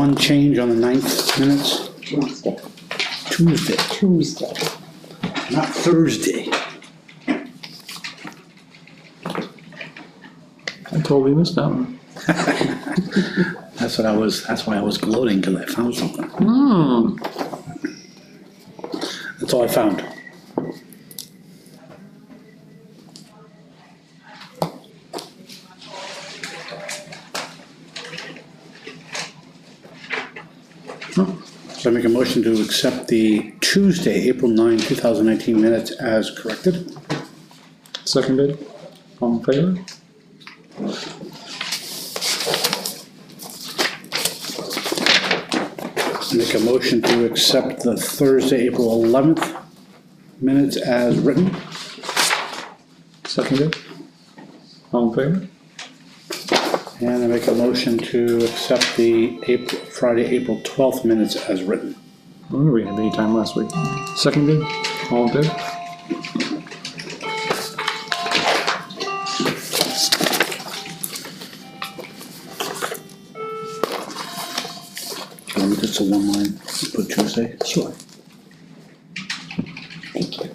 One change on the ninth minutes, Tuesday, Tuesday, Tuesday. not Thursday. I totally missed that one. That's what I was, that's why I was gloating, cause I found something. Hmm, That's all I found. So I make a motion to accept the Tuesday, April 9, 2019 minutes as corrected. seconded, all in favor? Make a motion to accept the Thursday, April 11th minutes as written. Seconded, all in favor? And I make a motion to accept the April, Friday, April twelfth minutes as written. When did we have any time last week? Seconded, all in favor? Um, Just a one line, put Tuesday. Sure. Thank you.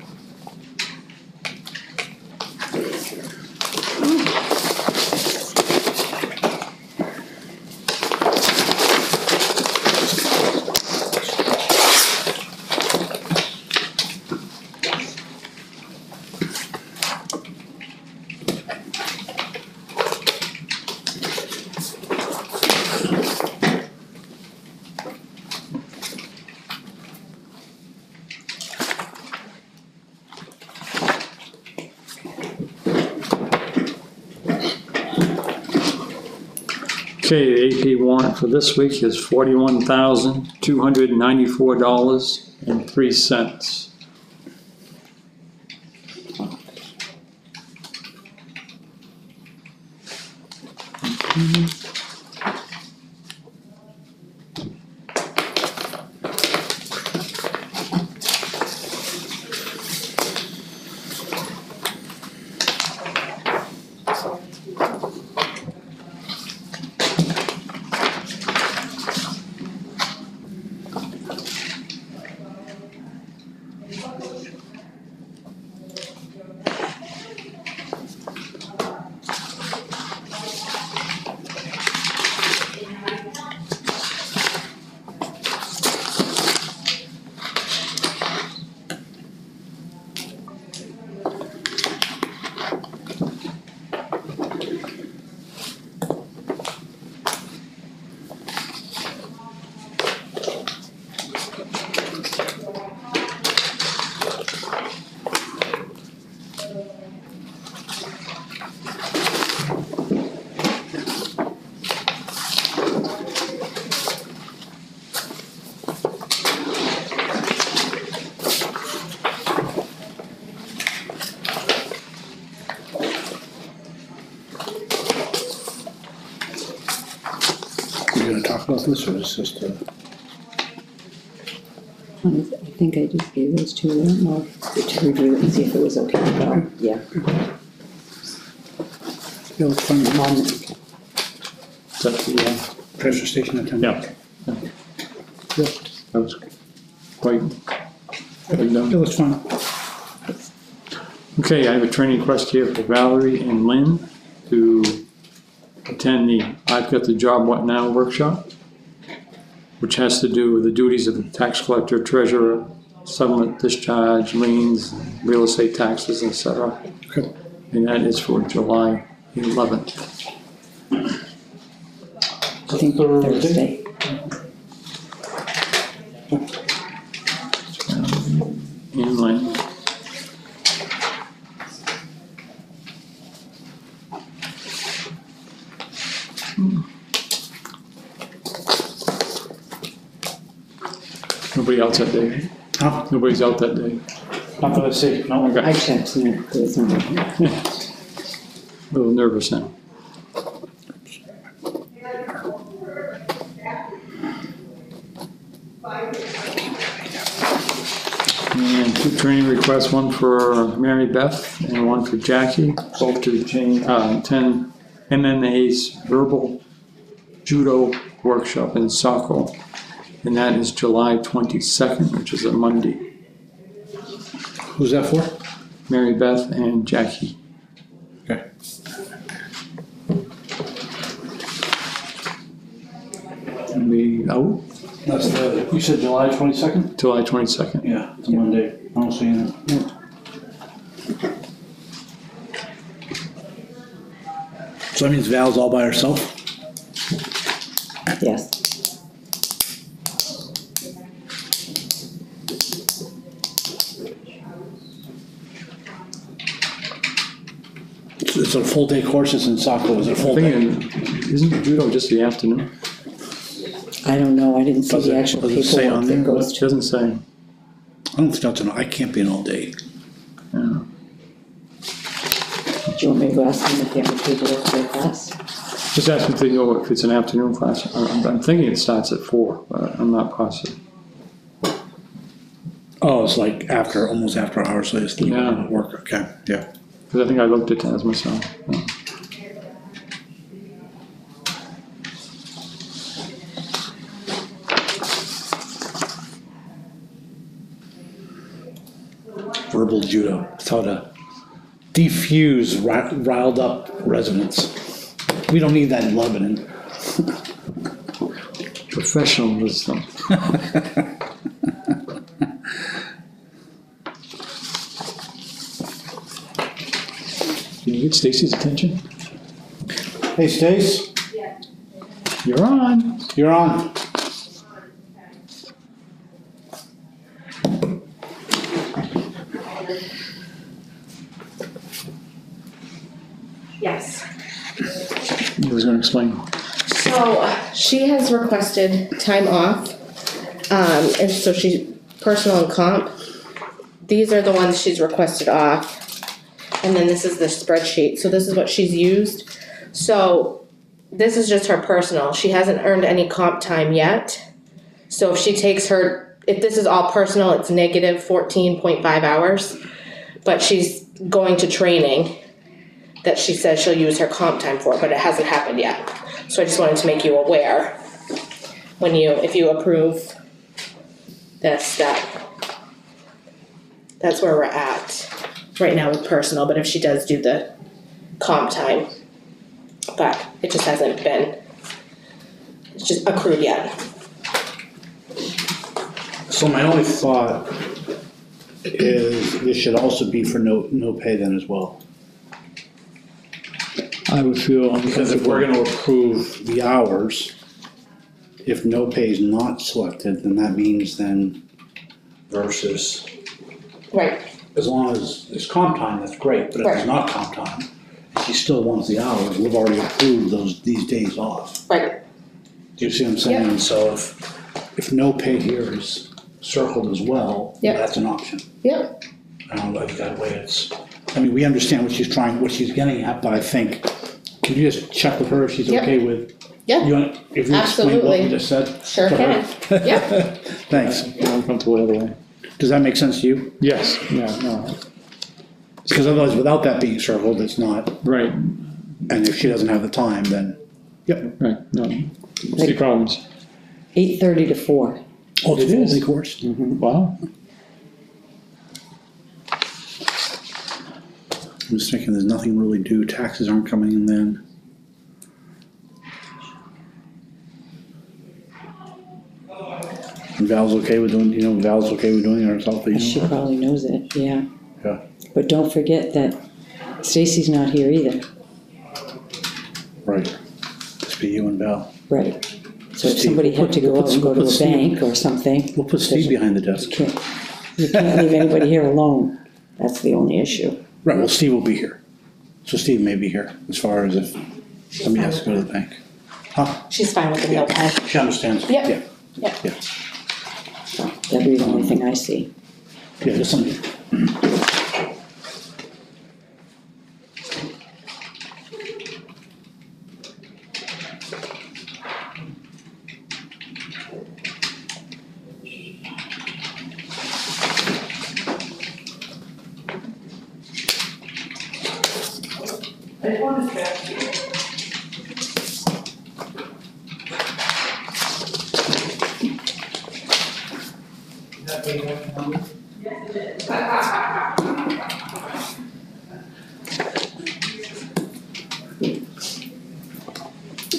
AP warrant for this week is forty-one thousand, two hundred ninety-four dollars and three cents. You gonna talk about this or is this just a? I think I just gave those to you, I don't know, to review it and see if it was okay to go, yeah. Yeah, it's fine. One, Is that the, uh, Transfer station attendant. yeah. Yeah, that was quite, quite It done. looks fine. Okay, I have a training request here for Valerie and Lynn to attend the I've Got the Job What Now workshop, which has to do with the duties of the tax collector, treasurer, settlement discharge, liens, real estate taxes, et cetera. Okay. And that is for July eleventh. I think Thursday. In Lynn. Nobody that day? Huh? Nobody's out that day? Not that I see, no. Okay. I checked, and there was no. A little nervous now. And two training requests, one for Mary Beth and one for Jackie, both to change, uh, attend MMA's verbal judo workshop in Saco. And that is July twenty-second, which is a Monday. Who's that for? Mary Beth and Jackie. Okay. And be out That's the, you said July twenty-second? July twenty-second. Yeah, it's a Monday. I don't see it. So that means Val's all by herself? Yes, It's it's full day courses in Saco, is it full day? Thinking, isn't judo just the afternoon? I don't know, I didn't see Does it- the actual does it say on paperwork that there? goes It to. doesn't say. I don't think that's an, I can't be an all day. Yeah. Do you want me to go ask them if they have a paperwork for the class? Just ask me if they know if it's an afternoon class. I'm, I'm thinking it starts at four, but I'm not positive. Oh, it's like after, almost after hours, so it's Yeah. work, okay, yeah. Because I think I looked at that as myself. yeah. Verbal judo, it's how to defuse ri- riled up residents. We don't need that in Lebanon. Professional wisdom. get Stacy's attention? Hey Stace, You're on. you're on. Yes. You was gonna explain. So she has requested time off. Um, and so she, personal and comp. These are the ones she's requested off. And then this is the spreadsheet. So this is what she's used. So this is just her personal. She hasn't earned any comp time yet. So if she takes her, if this is all personal, it's negative fourteen point five hours. But she's going to training that she says she'll use her comp time for, but it hasn't happened yet. So I just wanted to make you aware when you, if you approve this, that that's where we're at right now with personal, but if she does do the comp time, but it just hasn't been, it's just accrued yet. So my only thought is this should also be for no, no pay then as well. I would feel Because if we're gonna approve the hours, if no pay is not selected, then that means then versus, Right, as long as it's comp time, that's great, but if Right. it's not comp time, she still wants the hours, we've already approved those, these days off. right, Do you see what I'm saying? So if, if no pay here is circled as well, Yep. that's an option. yep, I don't like that way it's, I mean, we understand what she's trying, what she's getting at, but I think, can you just check with her if she's Yep. okay with? yeah, You want, if you explain what we Absolutely. just said? sure to can, her? Yep. Thanks. I'm comfortable either way. Does that make sense to you? Yes, yeah, no, Because otherwise, without that being circled, it's not, right, and if she doesn't have the time, then, yep. right, no. See problems. Eight thirty to four. Oh, It is. Of course. Mm-hmm. Wow. I'm just thinking, there's nothing really due, taxes aren't coming in then. And Val's okay with doing, you know, Val's okay with doing it herself, you She know? probably knows it, yeah. Yeah. But don't forget that Stacy's not here either, Right. Just be you and Val. right? So if Steve, somebody had to go out and go to put a bank or something, We'll put Steve behind the desk. you can't, you can't leave anybody here alone. That's the only issue. Right, well, Steve will be here. So Steve may be here, as far as if somebody has to go to the bank. Huh? she's fine with the no pay. She understands. Yep. Yeah, Yep. yeah, So that'd be the only thing I see. yeah, just something.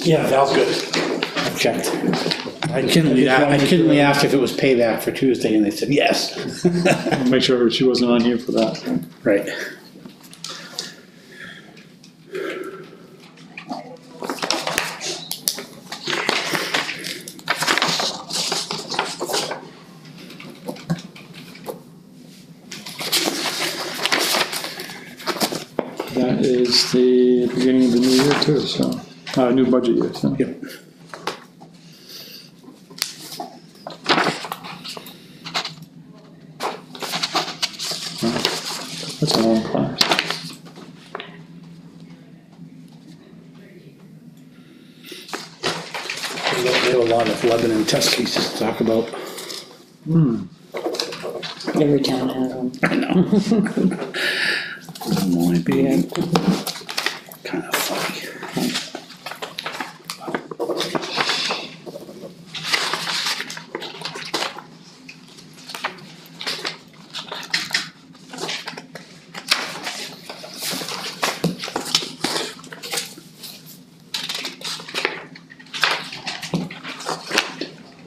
Yeah, Val's good. I've checked. I kiddingly, I kiddingly asked if it was payback for Tuesday, and they said yes. Make sure she wasn't on here for that. Right. That is the beginning of the new year too, so, uh, new budget year, so. Yep. That's a long class. We have a lot of Lebanon test cases to talk about. Hmm. Every town has them. I know. Be kind of funny.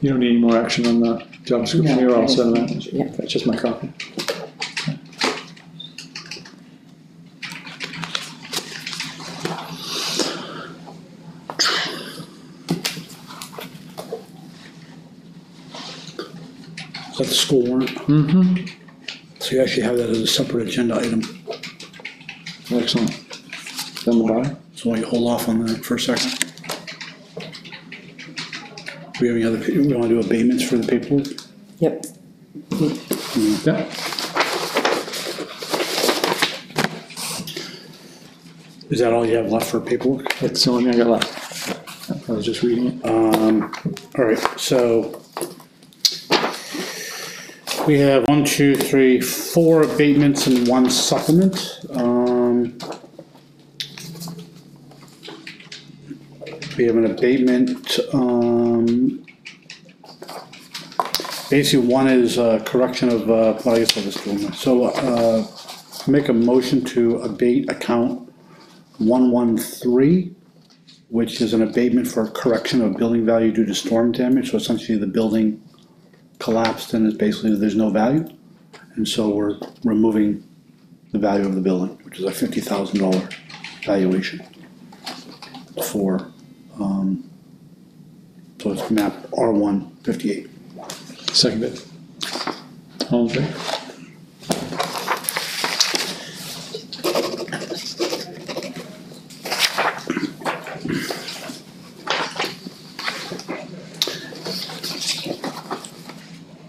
You don't need any more action on the job description, No, you're all set on that? yeah. That's just my copy. Is that the school warrant? Mm-hmm. So you actually have that as a separate agenda item. Excellent. Done the bottom? So why don't you hold off on that for a second? Do we have any other, we wanna do abatements for the paperwork? Yep. Yeah. Is that all you have left for paperwork? That's the only thing I got left. I was just reading it. Um, all right, so we have one, two, three, four abatements and one supplement. Um, we have an abatement, um, basically one is uh correction of, uh, I guess I'll just do. So, uh, make a motion to abate account one, one, three which is an abatement for correction of building value due to storm damage, so essentially the building collapsed and is basically, there's no value. And so we're removing the value of the building, which is a fifty thousand dollar valuation for, um, so it's map R one fifty-eight. Seconded. All in favor?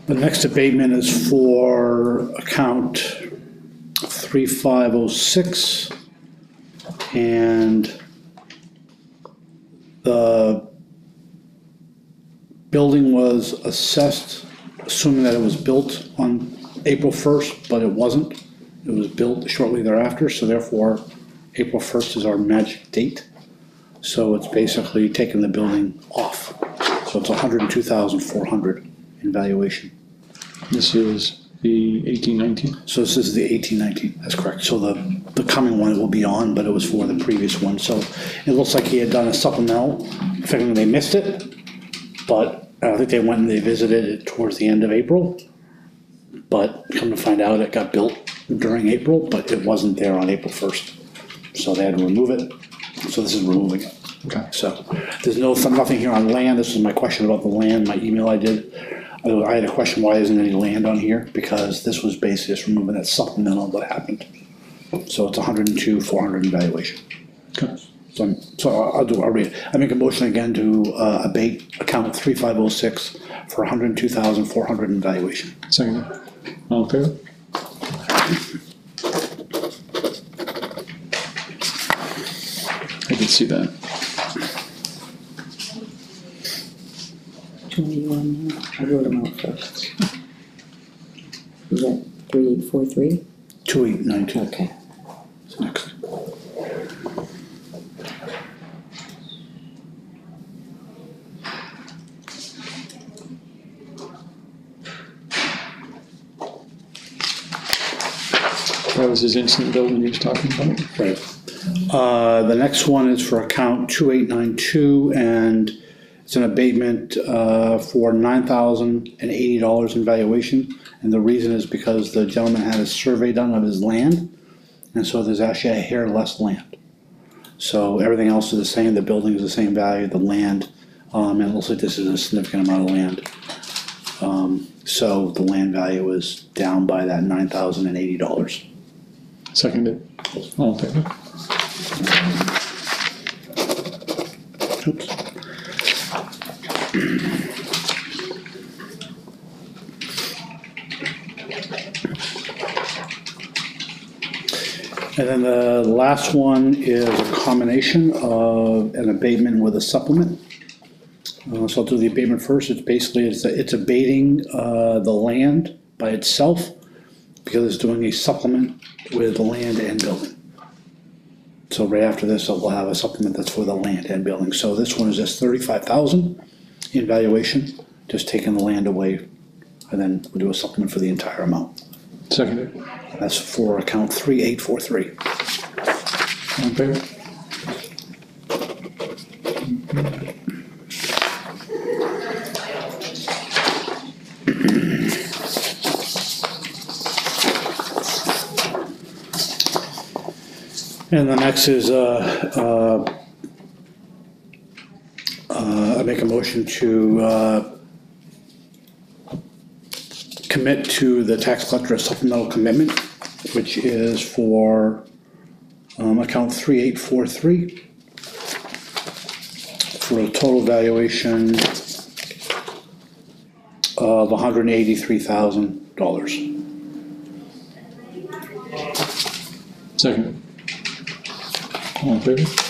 The next abatement is for account three five oh six. And the building was assessed, assuming that it was built on April first, but it wasn't. It was built shortly thereafter, so therefore, April first is our magic date. So it's basically taking the building off. So it's hundred and two thousand four hundred in valuation. This is the eighteen nineteen. So this is the eighteen nineteen, that's correct. So the, the coming one will be on, but it was for the previous one. So it looks like he had done a supplemental, figuring they missed it. But I think they went and they visited it towards the end of April. But come to find out, it got built during April, but it wasn't there on April first. So they had to remove it. So this is removing it. Okay. So there's no, nothing here on land. This is my question about the land, my email I did. I I had a question, why isn't any land on here? Because this was basically just removing that supplemental that happened. So it's hundred and two, four hundred in valuation. So I'm, so I'll do, I'll read it. I make a motion again to uh, abate account three five oh six for hundred and two thousand, four hundred in valuation. Seconded. All in favor? I did see that. Twenty-one, now. I wrote them out first. Is that three eight four three? Two eight nine two. Okay. Next. That was his instant building he was talking about. it. Right. Uh, the next one is for account two eight nine two, and it's an abatement, uh, for nine thousand and eighty dollars in valuation. And the reason is because the gentleman had a survey done of his land, and so there's actually a hair less land. So everything else is the same, the building is the same value, the land, um, and it looks like this is a significant amount of land. Um, so the land value is down by that nine thousand and eighty dollars. Seconded. All in favor? Oops. And then the last one is a combination of an abatement with a supplement. Uh, so I'll do the abatement first, it's basically, it's, it's abating, uh, the land by itself, because it's doing a supplement with the land and building. So right after this, we'll have a supplement that's for the land and building, so this one is just thirty-five thousand in valuation, just taking the land away, and then we'll do a supplement for the entire amount. Seconded. That's for account three eight four three. All in favor? And the next is, uh, uh, uh, I make a motion to, uh, commit to the tax collector supplemental commitment, which is for, um, account three eight four three for a total valuation of hundred and eighty-three thousand dollars. Seconded. All in favor?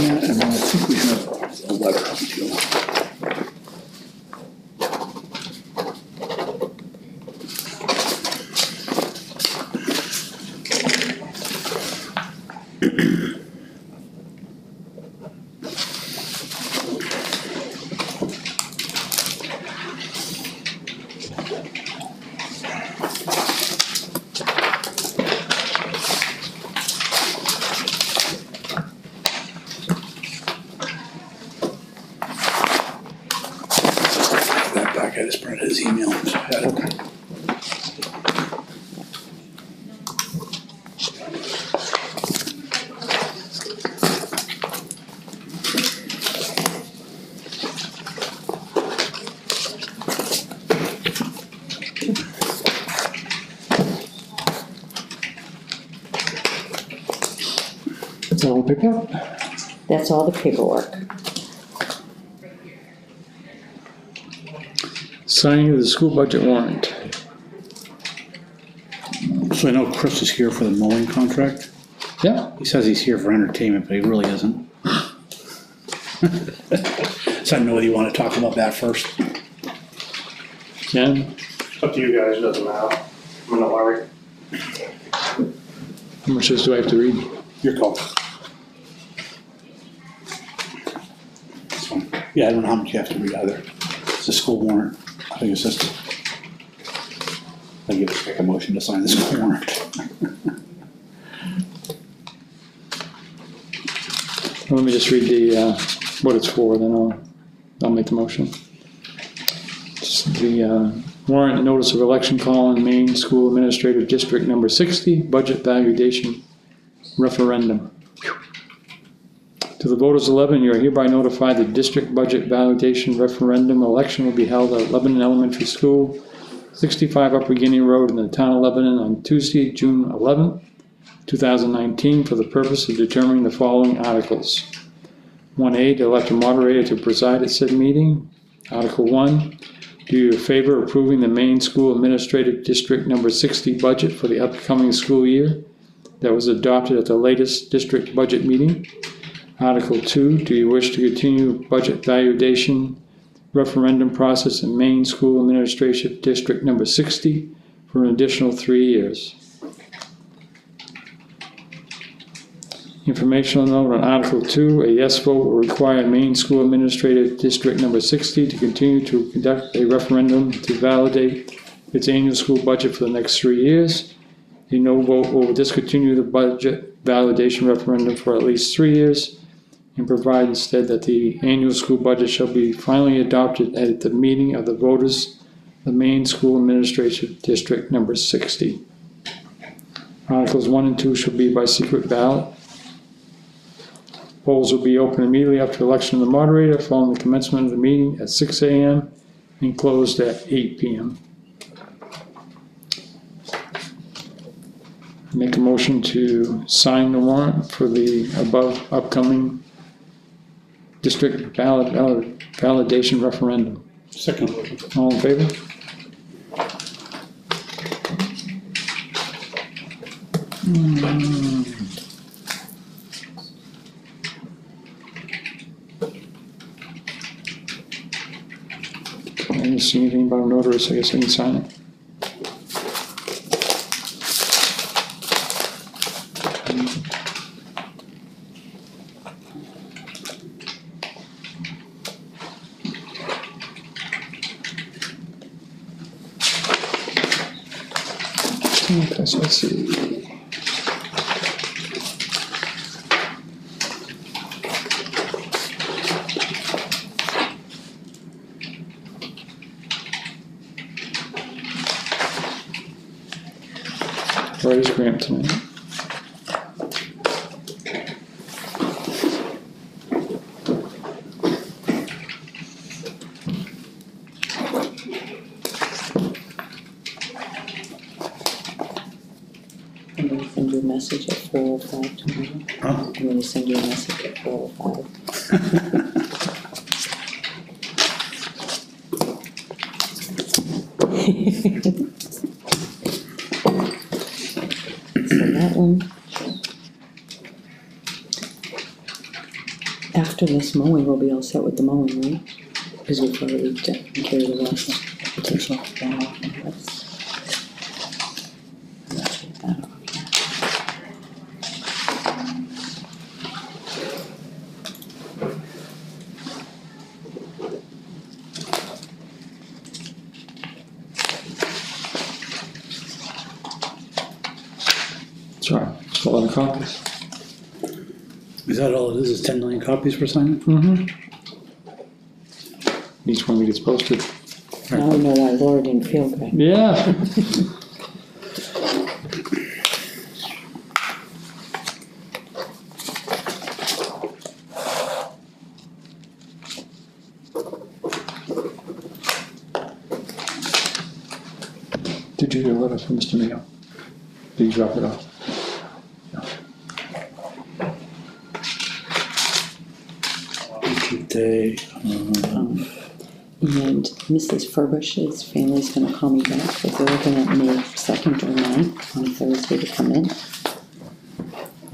Yeah, and then I think we have a letter too. That back, I just printed his email. so I had it. Is that all picked up? That's all the paperwork. Signing of the school budget warrant. So I know Chris is here for the mowing contract. Yeah. He says he's here for entertainment, but he really isn't. So I don't know whether you wanna talk about that first. Ken, Up to you guys, it doesn't matter. I'm in a hurry. how much of this do I have to read? Your call. This one. Yeah, I don't know how much you have to read either. It's a school warrant. I think it's just. I give a motion to sign school warrant. Let me just read the, uh, what it's for, then I'll, I'll make the motion. Just the, uh, warrant notice of election call in Maine School Administrative District Number sixty, budget valuation referendum. To the voters eleven, you are hereby notified the district budget validation referendum election will be held at Lebanon Elementary School, sixty-five Upper Guinea Road in the town of Lebanon on Tuesday, June eleventh, 2019 for the purpose of determining the following articles. 1A, to elect a moderator to preside at said meeting. Article 1, do you favor approving the Maine School Administrative District Number 60 budget for the upcoming school year that was adopted at the latest district budget meeting? Article 2, do you wish to continue budget validation referendum process in Maine School Administrative District Number 60 for an additional three years? Informational note on Article Two, a yes vote will require Maine School Administrative District Number sixty to continue to conduct a referendum to validate its annual school budget for the next three years. A no vote will discontinue the budget validation referendum for at least three years and provide instead that the annual school budget shall be finally adopted at the meeting of the voters, the Maine School Administration District Number sixty. Articles one and two shall be by secret ballot. Polls will be open immediately after election of the moderator following the commencement of the meeting at six AM and closed at eight PM. Make a motion to sign the warrant for the above upcoming district ballot, validation referendum. Second. All in favor? Hmm. I didn't see anything about notaries, I guess I can sign it. All set with the mowing, right? Cause we've already taken care of the rest, potential runoff and rest. Let's get that off. Sorry, it's a lot of copies. Is that all it is, is ten million copies for signing? Mm-hmm. Each one we gets posted. Now we know why Laura didn't feel good. Yeah. Did you get a letter from Mr. Mayo? Did you drop it off? They, um, And Mrs. Furbish's family's gonna call me back, but they're looking at May second or ninth on Thursday to come in.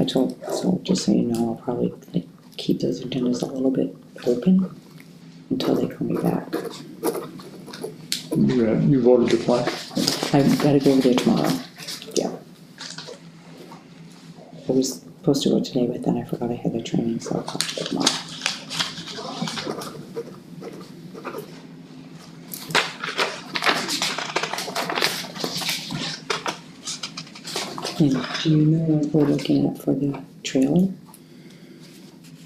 I told, so just so you know, I'll probably like, keep those agendas a little bit open until they call me back. You, uh, you voted to apply? I've gotta go over there tomorrow, yeah. I was supposed to go today, but then I forgot I had the training, so I'll talk to them tomorrow. And do you know what we're looking at for the trailer?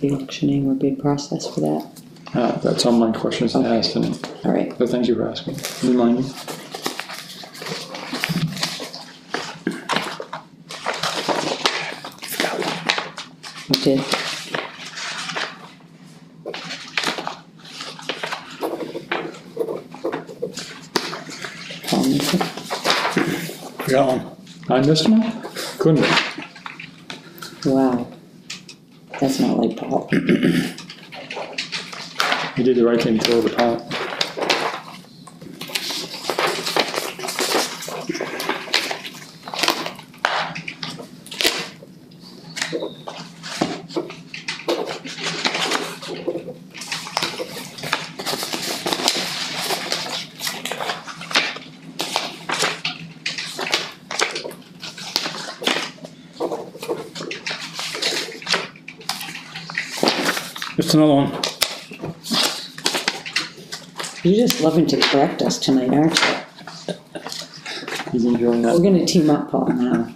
The auctioning or bid process for that? Uh, that's all my questions I asked tonight. All right, So thank you for asking. Remind me. you did. Paul missed it? got. I missed one? Couldn't be. Wow. That's not like Paul. You did the right thing, throw the pot. Just another one. You're just loving to correct us tonight, aren't you? He's enjoying We're gonna team up, Paul, now.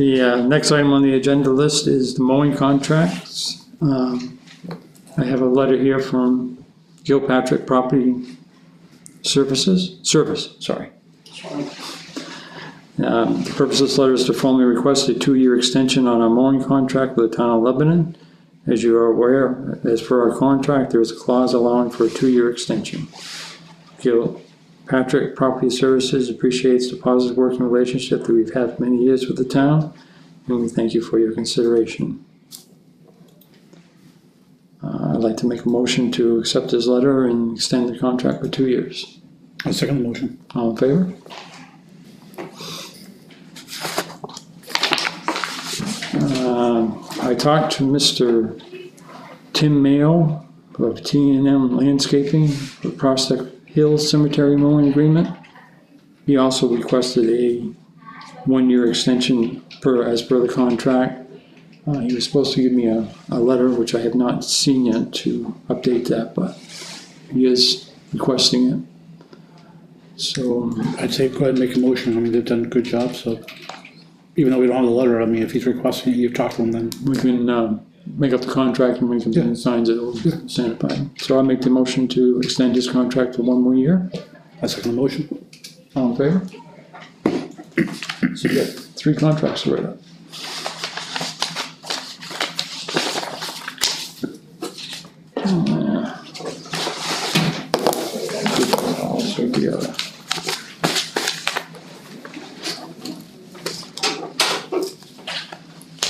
The uh, next item on the agenda list is the mowing contracts. Um, I have a letter here from Gilpatrick Property Services, Service, sorry. Um, The purpose of this letter is to formally request a two-year extension on our mowing contract with the town of Lebanon. As you are aware, as per our contract, there is a clause allowing for a two-year extension. Gilpatrick Property Services appreciates the positive working relationship that we've had for many years with the town, and we thank you for your consideration. Uh, I'd like to make a motion to accept this letter and extend the contract for two years. I second the motion. All in favor? Um, I talked to Mr. Tim Mayo of T and M Landscaping for Prospect Hill Cemetery mowing agreement. He also requested a one-year extension per, as per the contract. Uh, he was supposed to give me a, a letter, which I have not seen yet, to update that, but he is requesting it. So, I'd say go ahead and make a motion, I mean, they've done a good job, so. Even though we don't have the letter, I mean, if he's requesting it, you've talked to him, then we can, um, make up the contract and we can, Yeah. signs it, we'll send it by. So I'll make the motion to extend his contract for one more year. I second the motion. All in favor? So you got three contracts to write up. Yeah. All sort together.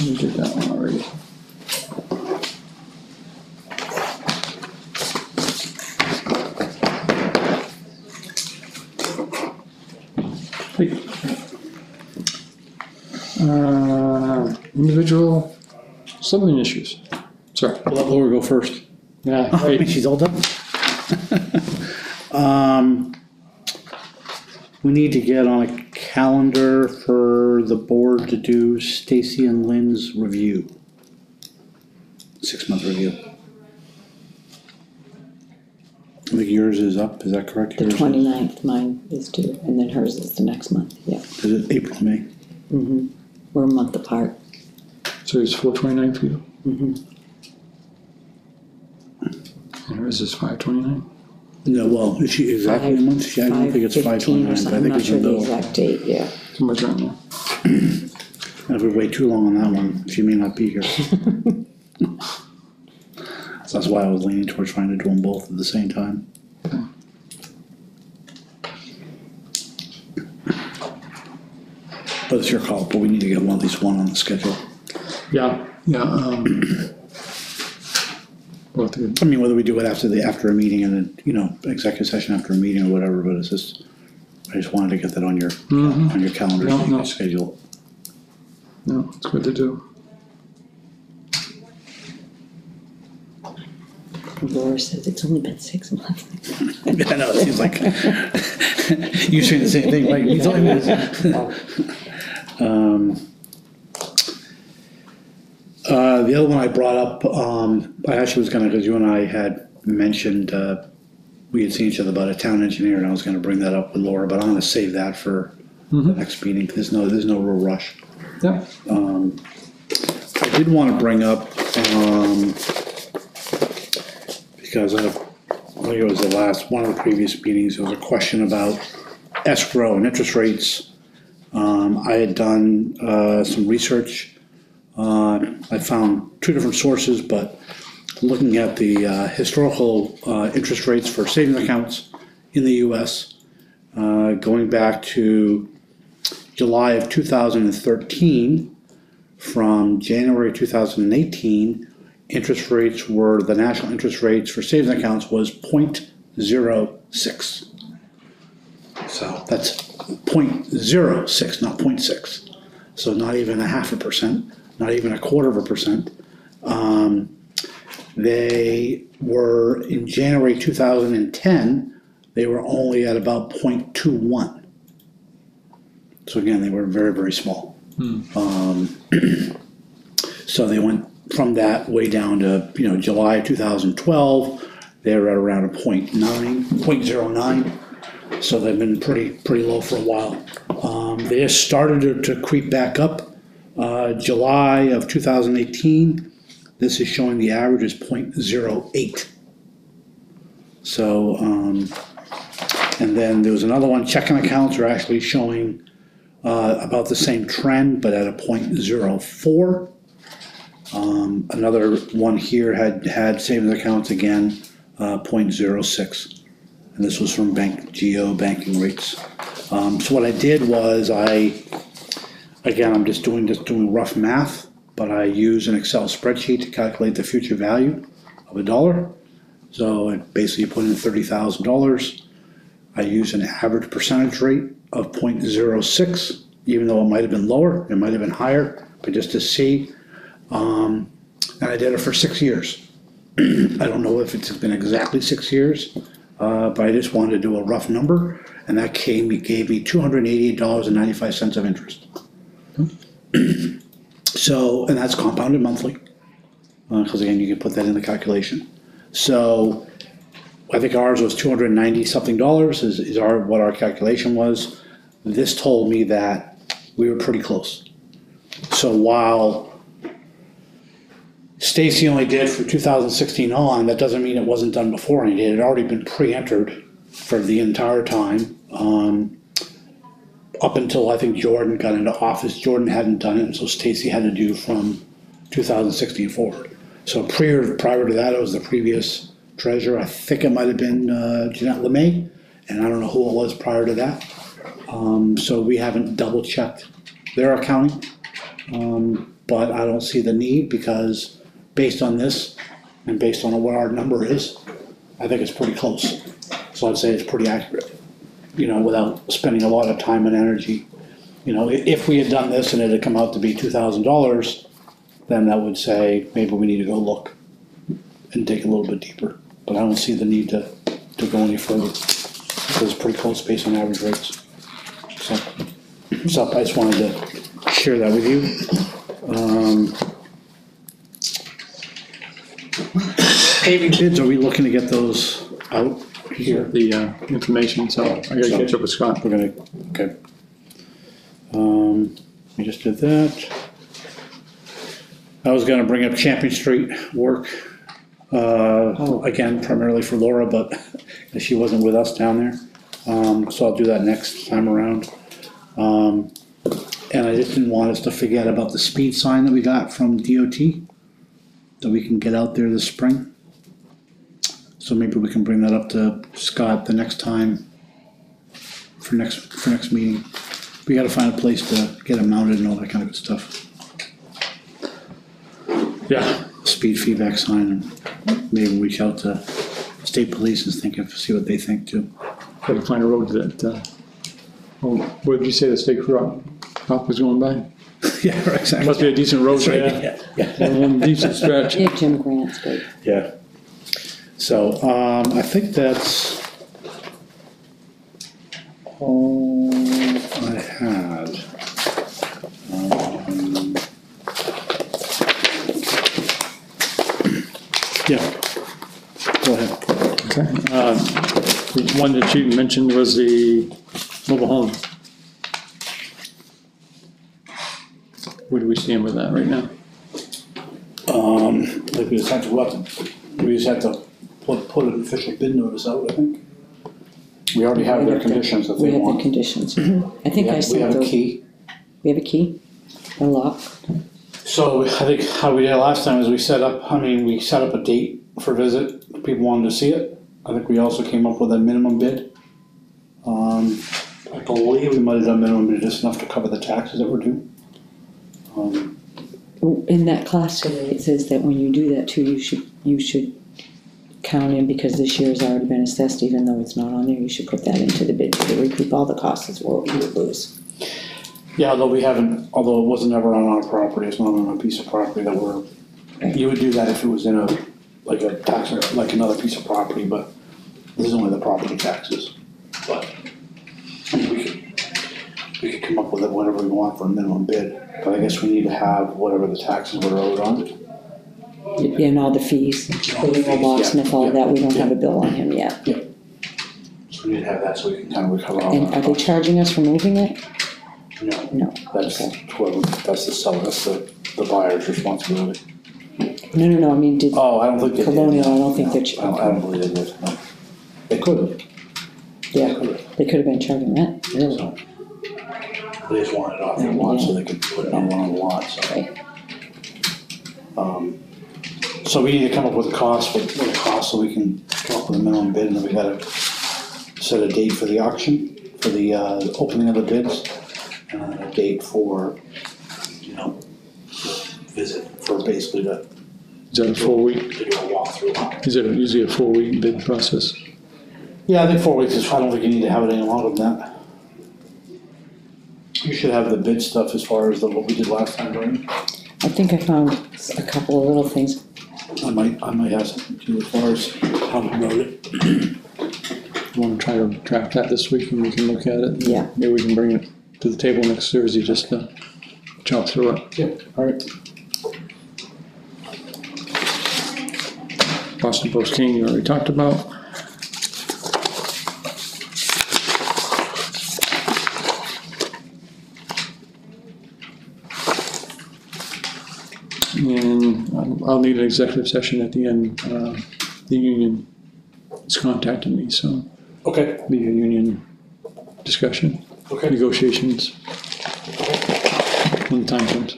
We did that one already. Uh, individual submarine issues. Sorry. We'll let Laura go first. Yeah, I mean, right. she's all done. Um, we need to get on a calendar for the board to do Stacy and Lynn's review. Six-month review. I think yours is up, is that correct? The Yours is- 29th, mine is due, and then hers is the next month, yeah. Is it April, May? hmm We're a month apart. So it's four twenty-nine for you? hmm And hers is five twenty-nine? No, well, is she exactly a month? She- I don't think it's five 15 or twenty-nine, but I something, I'm think not it's sure a the bill. exact date, yeah. Somewhere around there. And if we wait too long on that one, she may not be here. So that's why I was leaning towards trying to do them both at the same time. But it's your call, but we need to get one, at least one on the schedule. Yeah, yeah, um. We'll have to- I mean, whether we do it after the, after a meeting and then, you know, executive session after a meeting or whatever, but it's just, I just wanted to get that on your, Mhm. on your calendar, so No, you no. can schedule. No, it's good to do. Laura says it's only been six months. I know, it seems like, you're saying the same thing, right? You told me this. Um, Uh, the other one I brought up, um, I actually was gonna, cause you and I had mentioned, uh, we had seen each other about a town engineer, and I was gonna bring that up with Laura, but I'm gonna save that for the Mhm. next meeting, 'cause there's no, there's no real rush. Yeah, Um, I did wanna bring up, um, because of, I think it was the last, one of the previous meetings, there was a question about escrow and interest rates. Um, I had done, uh, some research. Uh, I found two different sources, but looking at the, uh, historical, uh, interest rates for savings accounts in the US, uh, going back to July of two thousand and thirteen, from January two thousand and eighteen, interest rates were, the national interest rates for savings accounts was 0.06. So that's 0.06, not 0.6. So not even a half a percent, not even a quarter of a percent. Um, they were, in January two thousand and ten, they were only at about 0.21. So again, they were very, very small. Um, so they went from that way down to, you know, July two thousand twelve, they were at around a point nine, point zero nine. So they've been pretty, pretty low for a while. Um, they just started to, to creep back up, Uh, July of two thousand eighteen, this is showing the average is 0.08. So, um, and then there was another one, checking accounts are actually showing, uh, about the same trend, but at a 0.04. Um, another one here had, had savings accounts again, uh, 0.06, And this was from Bank, GOBankingRates. Um, so what I did was I, again, I'm just doing, just doing rough math, but I use an Excel spreadsheet to calculate the future value of a dollar. So I basically put in thirty thousand dollars. I use an average percentage rate of 0.06, even though it might have been lower, it might have been higher, but just to see. Um, and I did it for six years. I don't know if it's been exactly six years, uh, but I just wanted to do a rough number, and that came, gave me two hundred eighty-eight dollars and ninety-five cents of interest. So, and that's compounded monthly, because again, you can put that in the calculation. So, I think ours was two hundred and ninety something dollars is, is our, what our calculation was. This told me that we were pretty close. So while Stacy only did for two thousand sixteen on, that doesn't mean it wasn't done before, and it had already been pre-entered for the entire time. Um, up until I think Jordan got into office, Jordan hadn't done it, and so Stacy had to do from two thousand sixteen forward. So prior, prior to that, it was the previous treasurer, I think it might have been uh, Jeanette Lemay, and I don't know who it was prior to that. Um, so we haven't double checked their accounting. Um, but I don't see the need because based on this and based on what our number is, I think it's pretty close. So I'd say it's pretty accurate, you know, without spending a lot of time and energy. You know, i- if we had done this and it had come out to be two thousand dollars, then that would say maybe we need to go look and dig a little bit deeper. But I don't see the need to, to go any further, because it's pretty close based on average rates. So, so I just wanted to share that with you. Um, Paving bids, are we looking to get those out here? The, uh, information, so I gotta catch up with Scott. We're gonna, okay. Um, we just did that. I was gonna bring up Champion Street work, uh, again primarily for Laura, but she wasn't with us down there. Um, so I'll do that next time around. Um, and I just didn't want us to forget about the speed sign that we got from DOT, that we can get out there this spring. So maybe we can bring that up to Scott the next time for next, for next meeting. We gotta find a place to get it mounted and all that kind of good stuff. Yeah, Speed feedback sign and maybe reach out to state police and think of, see what they think too. gotta find a road that, uh, oh, what did you say the state crop, crop was going by? Yeah, right, exactly. Must be a decent road That's right, there, yeah, yeah. one decent stretch. Yeah, Jim Grant's good. Yeah. So, um, I think that's all I had. Um, Yeah. Go ahead. Okay, uh, the one that you mentioned was the mobile home. Where do we stand with that right now? Um, like we just have to, what, we just have to put, put an official bid notice out, I think. We already have their conditions that We they have the want. conditions. I think We I have- We sent have a those, key. we have a key, a lock. So I think how we did it last time is we set up, I mean, we set up a date for visit, people wanted to see it. I think we also came up with a minimum bid. Um, I believe we might have done minimum bid just enough to cover the taxes that were due. Um, In that class today, it says that when you do that too, you should, you should count in, because this year has already been assessed, even though it's not on there, you should put that into the bid to recoup all the costs as well, you would lose. Yeah, although we haven't, although it wasn't ever on our property, it's not on a piece of property that we're, you would do that if it was in a, like a tax, like another piece of property, but this is only the property taxes. But we could, we could come up with it whatever we want for a minimum bid, but I guess we need to have whatever the taxes were owed on. And all the fees, the legal locksmith, all of that, we don't have a bill on him yet. So we need to have that so we can kind of recover all And are that. they charging us for moving it? No. No. That's whoever, that's the seller, that's the, the buyer's responsibility. No, no, no, I mean, did Oh, I don't think they did. Colonial, I don't think that, I don't, I don't believe they did, no. They could have. yeah, they could have been charging that, really. So. They just wanted it off their lot so they could put it on one of the lots, so. Right. Um, so we need to come up with a cost, what, what it costs, so we can come up with a minimum bid, and then we gotta set a date for the auction, for the, uh, opening of the bids, and a date for, you know, visit, for basically to, Is that a four week, to do a walkthrough. is it usually a four week bid process? Yeah, I think four weeks is, I don't think you need to have it any longer than that. You should have the bid stuff as far as the, what we did last time, right? I think I found a couple of little things, I might, I might have something too as far as how we wrote it. Want to try to draft that this week and we can look at it? Yeah. Maybe we can bring it to the table next Thursday, just to chop through it. Yeah, alright. Boston Post Cane, you already talked about. And I'll- need an executive session at the end. Uh, The union has contacted me, so Okay, be a union discussion, okay. negotiations. When the time comes.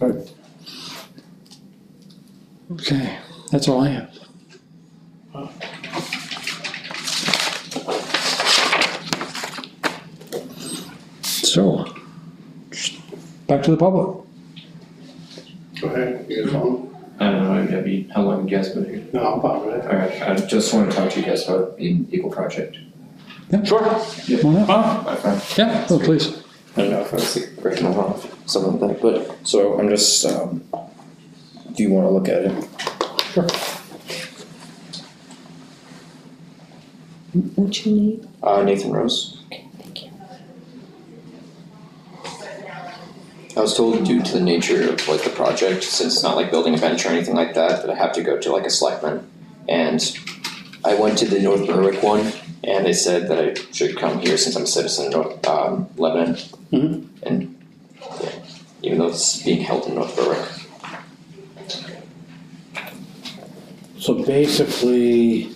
Alright. Okay, that's all I have. So, back to the public. Go ahead, you guys want? I don't know, maybe how long you guys been here? No, I'm fine with it. Alright, I just wanna talk to you guys about the Eagle project. Sure. Come on up. My. Yeah, oh, please. I don't know if I was like breaking them off, something like that, but, so I'm just, um, do you wanna look at it? what's your name? Uh, Nathan Rose. Okay, thank you. I was told due to the nature of like the project, since it's not like building a bench or anything like that, that I have to go to like a selectman. And I went to the North Berwick one, and they said that I should come here since I'm a citizen of North, um, Lebanon. Mhm. And, yeah, even though it's being held in North Berwick. So basically,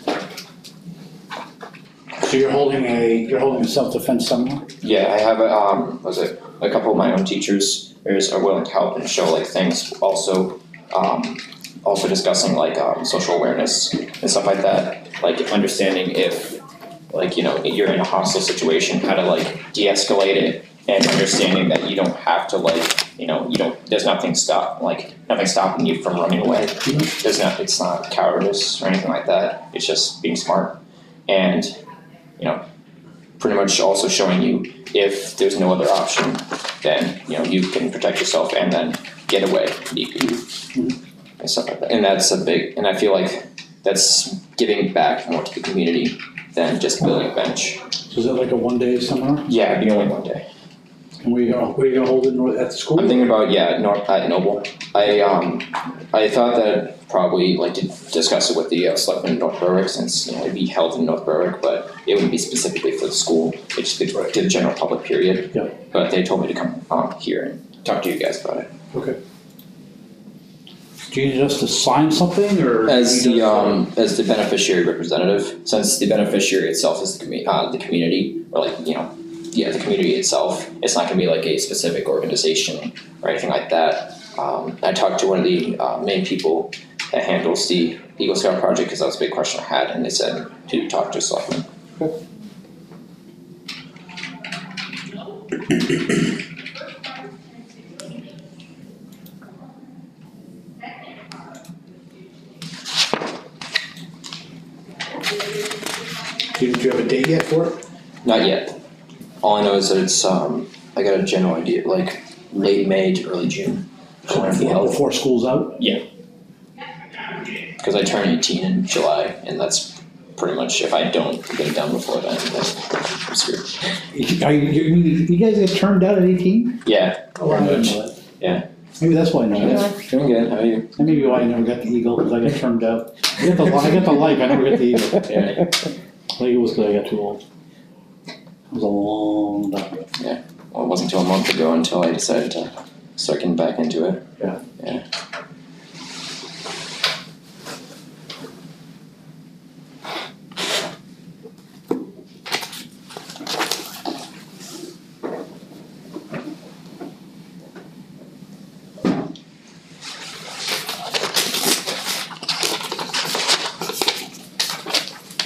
so you're holding a, you're holding a self-defense seminar? Yeah, I have a, um, was it, a couple of my own teachers are willing to help and show like things. Also, um, also discussing like um, social awareness and stuff like that. Like understanding if, like you know, you're in a hostile situation, how to like de-escalate it, and understanding that you don't have to like, you know, you don't. There's nothing stop like nothing stopping you from running away. There's not. It's not cowardice or anything like that. It's just being smart, and you know, pretty much also showing you if there's no other option, then you know you can protect yourself and then get away. You can, mm-hmm. and stuff like that. And that's a big. And I feel like that's giving back more to the community than just building a bench. So is that like a one-day seminar? Yeah, it'd be only one day. You gonna, where you gonna hold it, North- at the school? I'm thinking about yeah, North at Noble. I um, I thought that probably like to discuss it with the uh, selectmen in North Berwick since you know it'd be held in North Berwick, but it wouldn't be specifically for the school. It's just be to the general public period. Yeah. But they told me to come um here and talk to you guys about it. Okay. Do you need us to sign something, or? As the um as the beneficiary representative, since the beneficiary itself is the commu- uh the community or like you know yeah the community itself. It's not gonna be like a specific organization or anything like that. Um, I talked to one of the uh, main people that handles the Eagle Scout project because that was a big question I had, and they said to talk to you, do you have a date yet for it? Not yet. All I know is that it's um I got a general idea like late May to early June. I want to be held. Before school's out? Yeah. Because I turn 18 in July, and that's pretty much if I don't get it done before then, then I'm screwed. Are you, you, you guys get turned out at eighteen? Yeah, Oh, I didn't know that. Yeah. Maybe that's why I know that. doing good. How are you? And maybe why I never got the eagle, because I got turned out. I got the, I got the life, I never got the eagle. Yeah. I think it was because I got too old. It was a long time. Well, wasn't until a month ago until I decided to start getting back into it. Yeah. Yeah.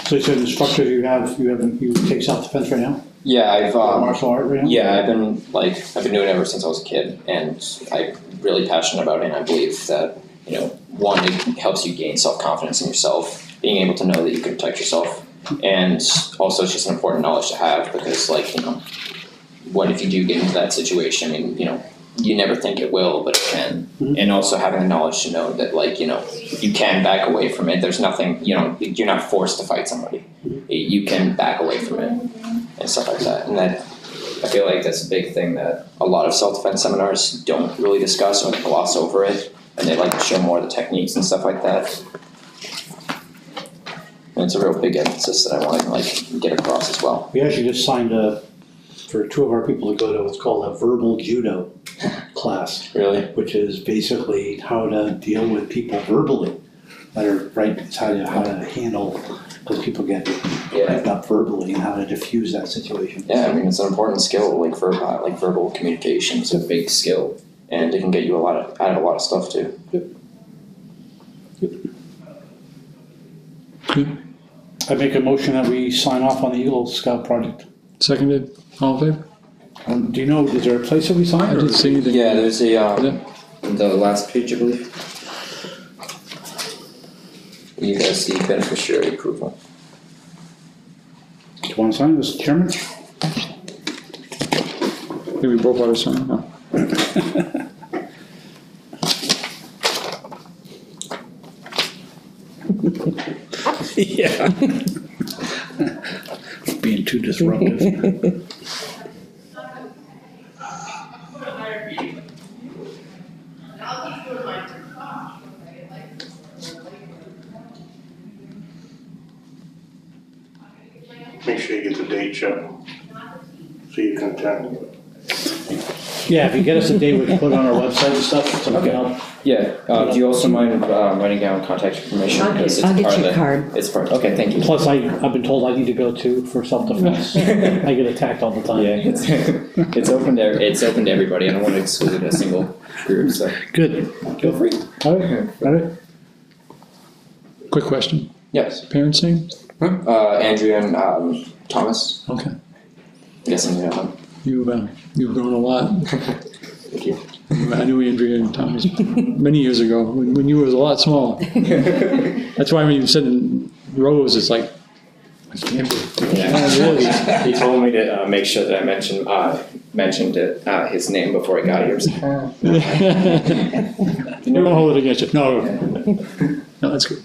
So you said instructor, you have, you haven't, you take self-defense right now? Yeah, I've um, Martial art right now? Yeah, I've been like I've been doing it ever since I was a kid, and I'm really passionate about it. And I believe that you know, one, it helps you gain self confidence in yourself, being able to know that you can protect yourself, and also it's just an important knowledge to have because, like, you know, what if you do get into that situation? I mean, you know, you never think it will, but it can, and also having the knowledge to know that, like, you know, you can back away from it. There's nothing, you know, you're not forced to fight somebody. You can back away from it and stuff like that. And that I feel like that's a big thing that a lot of self defense seminars don't really discuss or gloss over it, and they like to show more of the techniques and stuff like that. And it's a real big emphasis that I want to like get across as well. We actually just signed a, for two of our people to go to what's called a verbal judo class, Really? which is basically how to deal with people verbally. That are, right, it's how to, how to handle, because people get Yeah. hyped up verbally and how to diffuse that situation. Yeah, I mean it's an important skill. Like ver- uh, like verbal communication is a big skill, and it can get you a lot of out of a lot of stuff too. I make a motion that we sign off on the Eagle Scout project. Seconded, all in favor? Um, do you know, is there a place that we sign? I didn't see anything. Yeah, there's a um, Yeah. the last page, I believe. You guys see beneficiary approval. Do you want to sign this, Chairman? Maybe we both ought to sign, no? Yeah. Being too disruptive. Make sure you get the date, Chuck, so you can attend. Yeah, if you get us a date, we can put it on our website and stuff, so we can help. Yeah, uh, do you also mind, uh, writing down contact information? I'll get- Because it's I'll get part of you a the- card. It's part, okay, thank you. Plus, I, I've been told I need to go too for self-defense. I get attacked all the time. Yeah, it's, it's open to, it's open to everybody, I don't wanna exclude a single group, so Good. feel free. All right, all right. Quick question, Yes, parents' names? Uh, Andrea and, um, Thomas, Okay. guessing you know them. You've, uh, you've grown a lot. Thank you. I knew Andrea and Thomas many years ago, when, when you was a lot smaller. That's why when you said in Rose, it's like, Andrew. Yeah, he told me to, uh, make sure that I mentioned, uh, mentioned it, uh, his name before I got here. You don't hold it against you, no. No, that's good.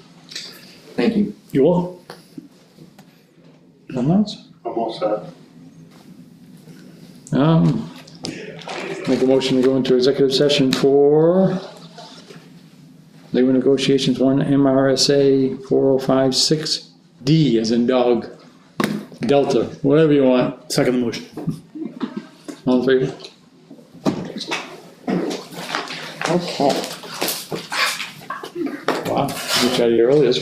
Thank you. You will? Nothing else? I'm all set. Um, make a motion to go into executive session for labor negotiations, one MRSA four oh five six D as in dog, Delta, whatever you want. Second the motion. All in favor? Okay. Wow, you tried to get early, that's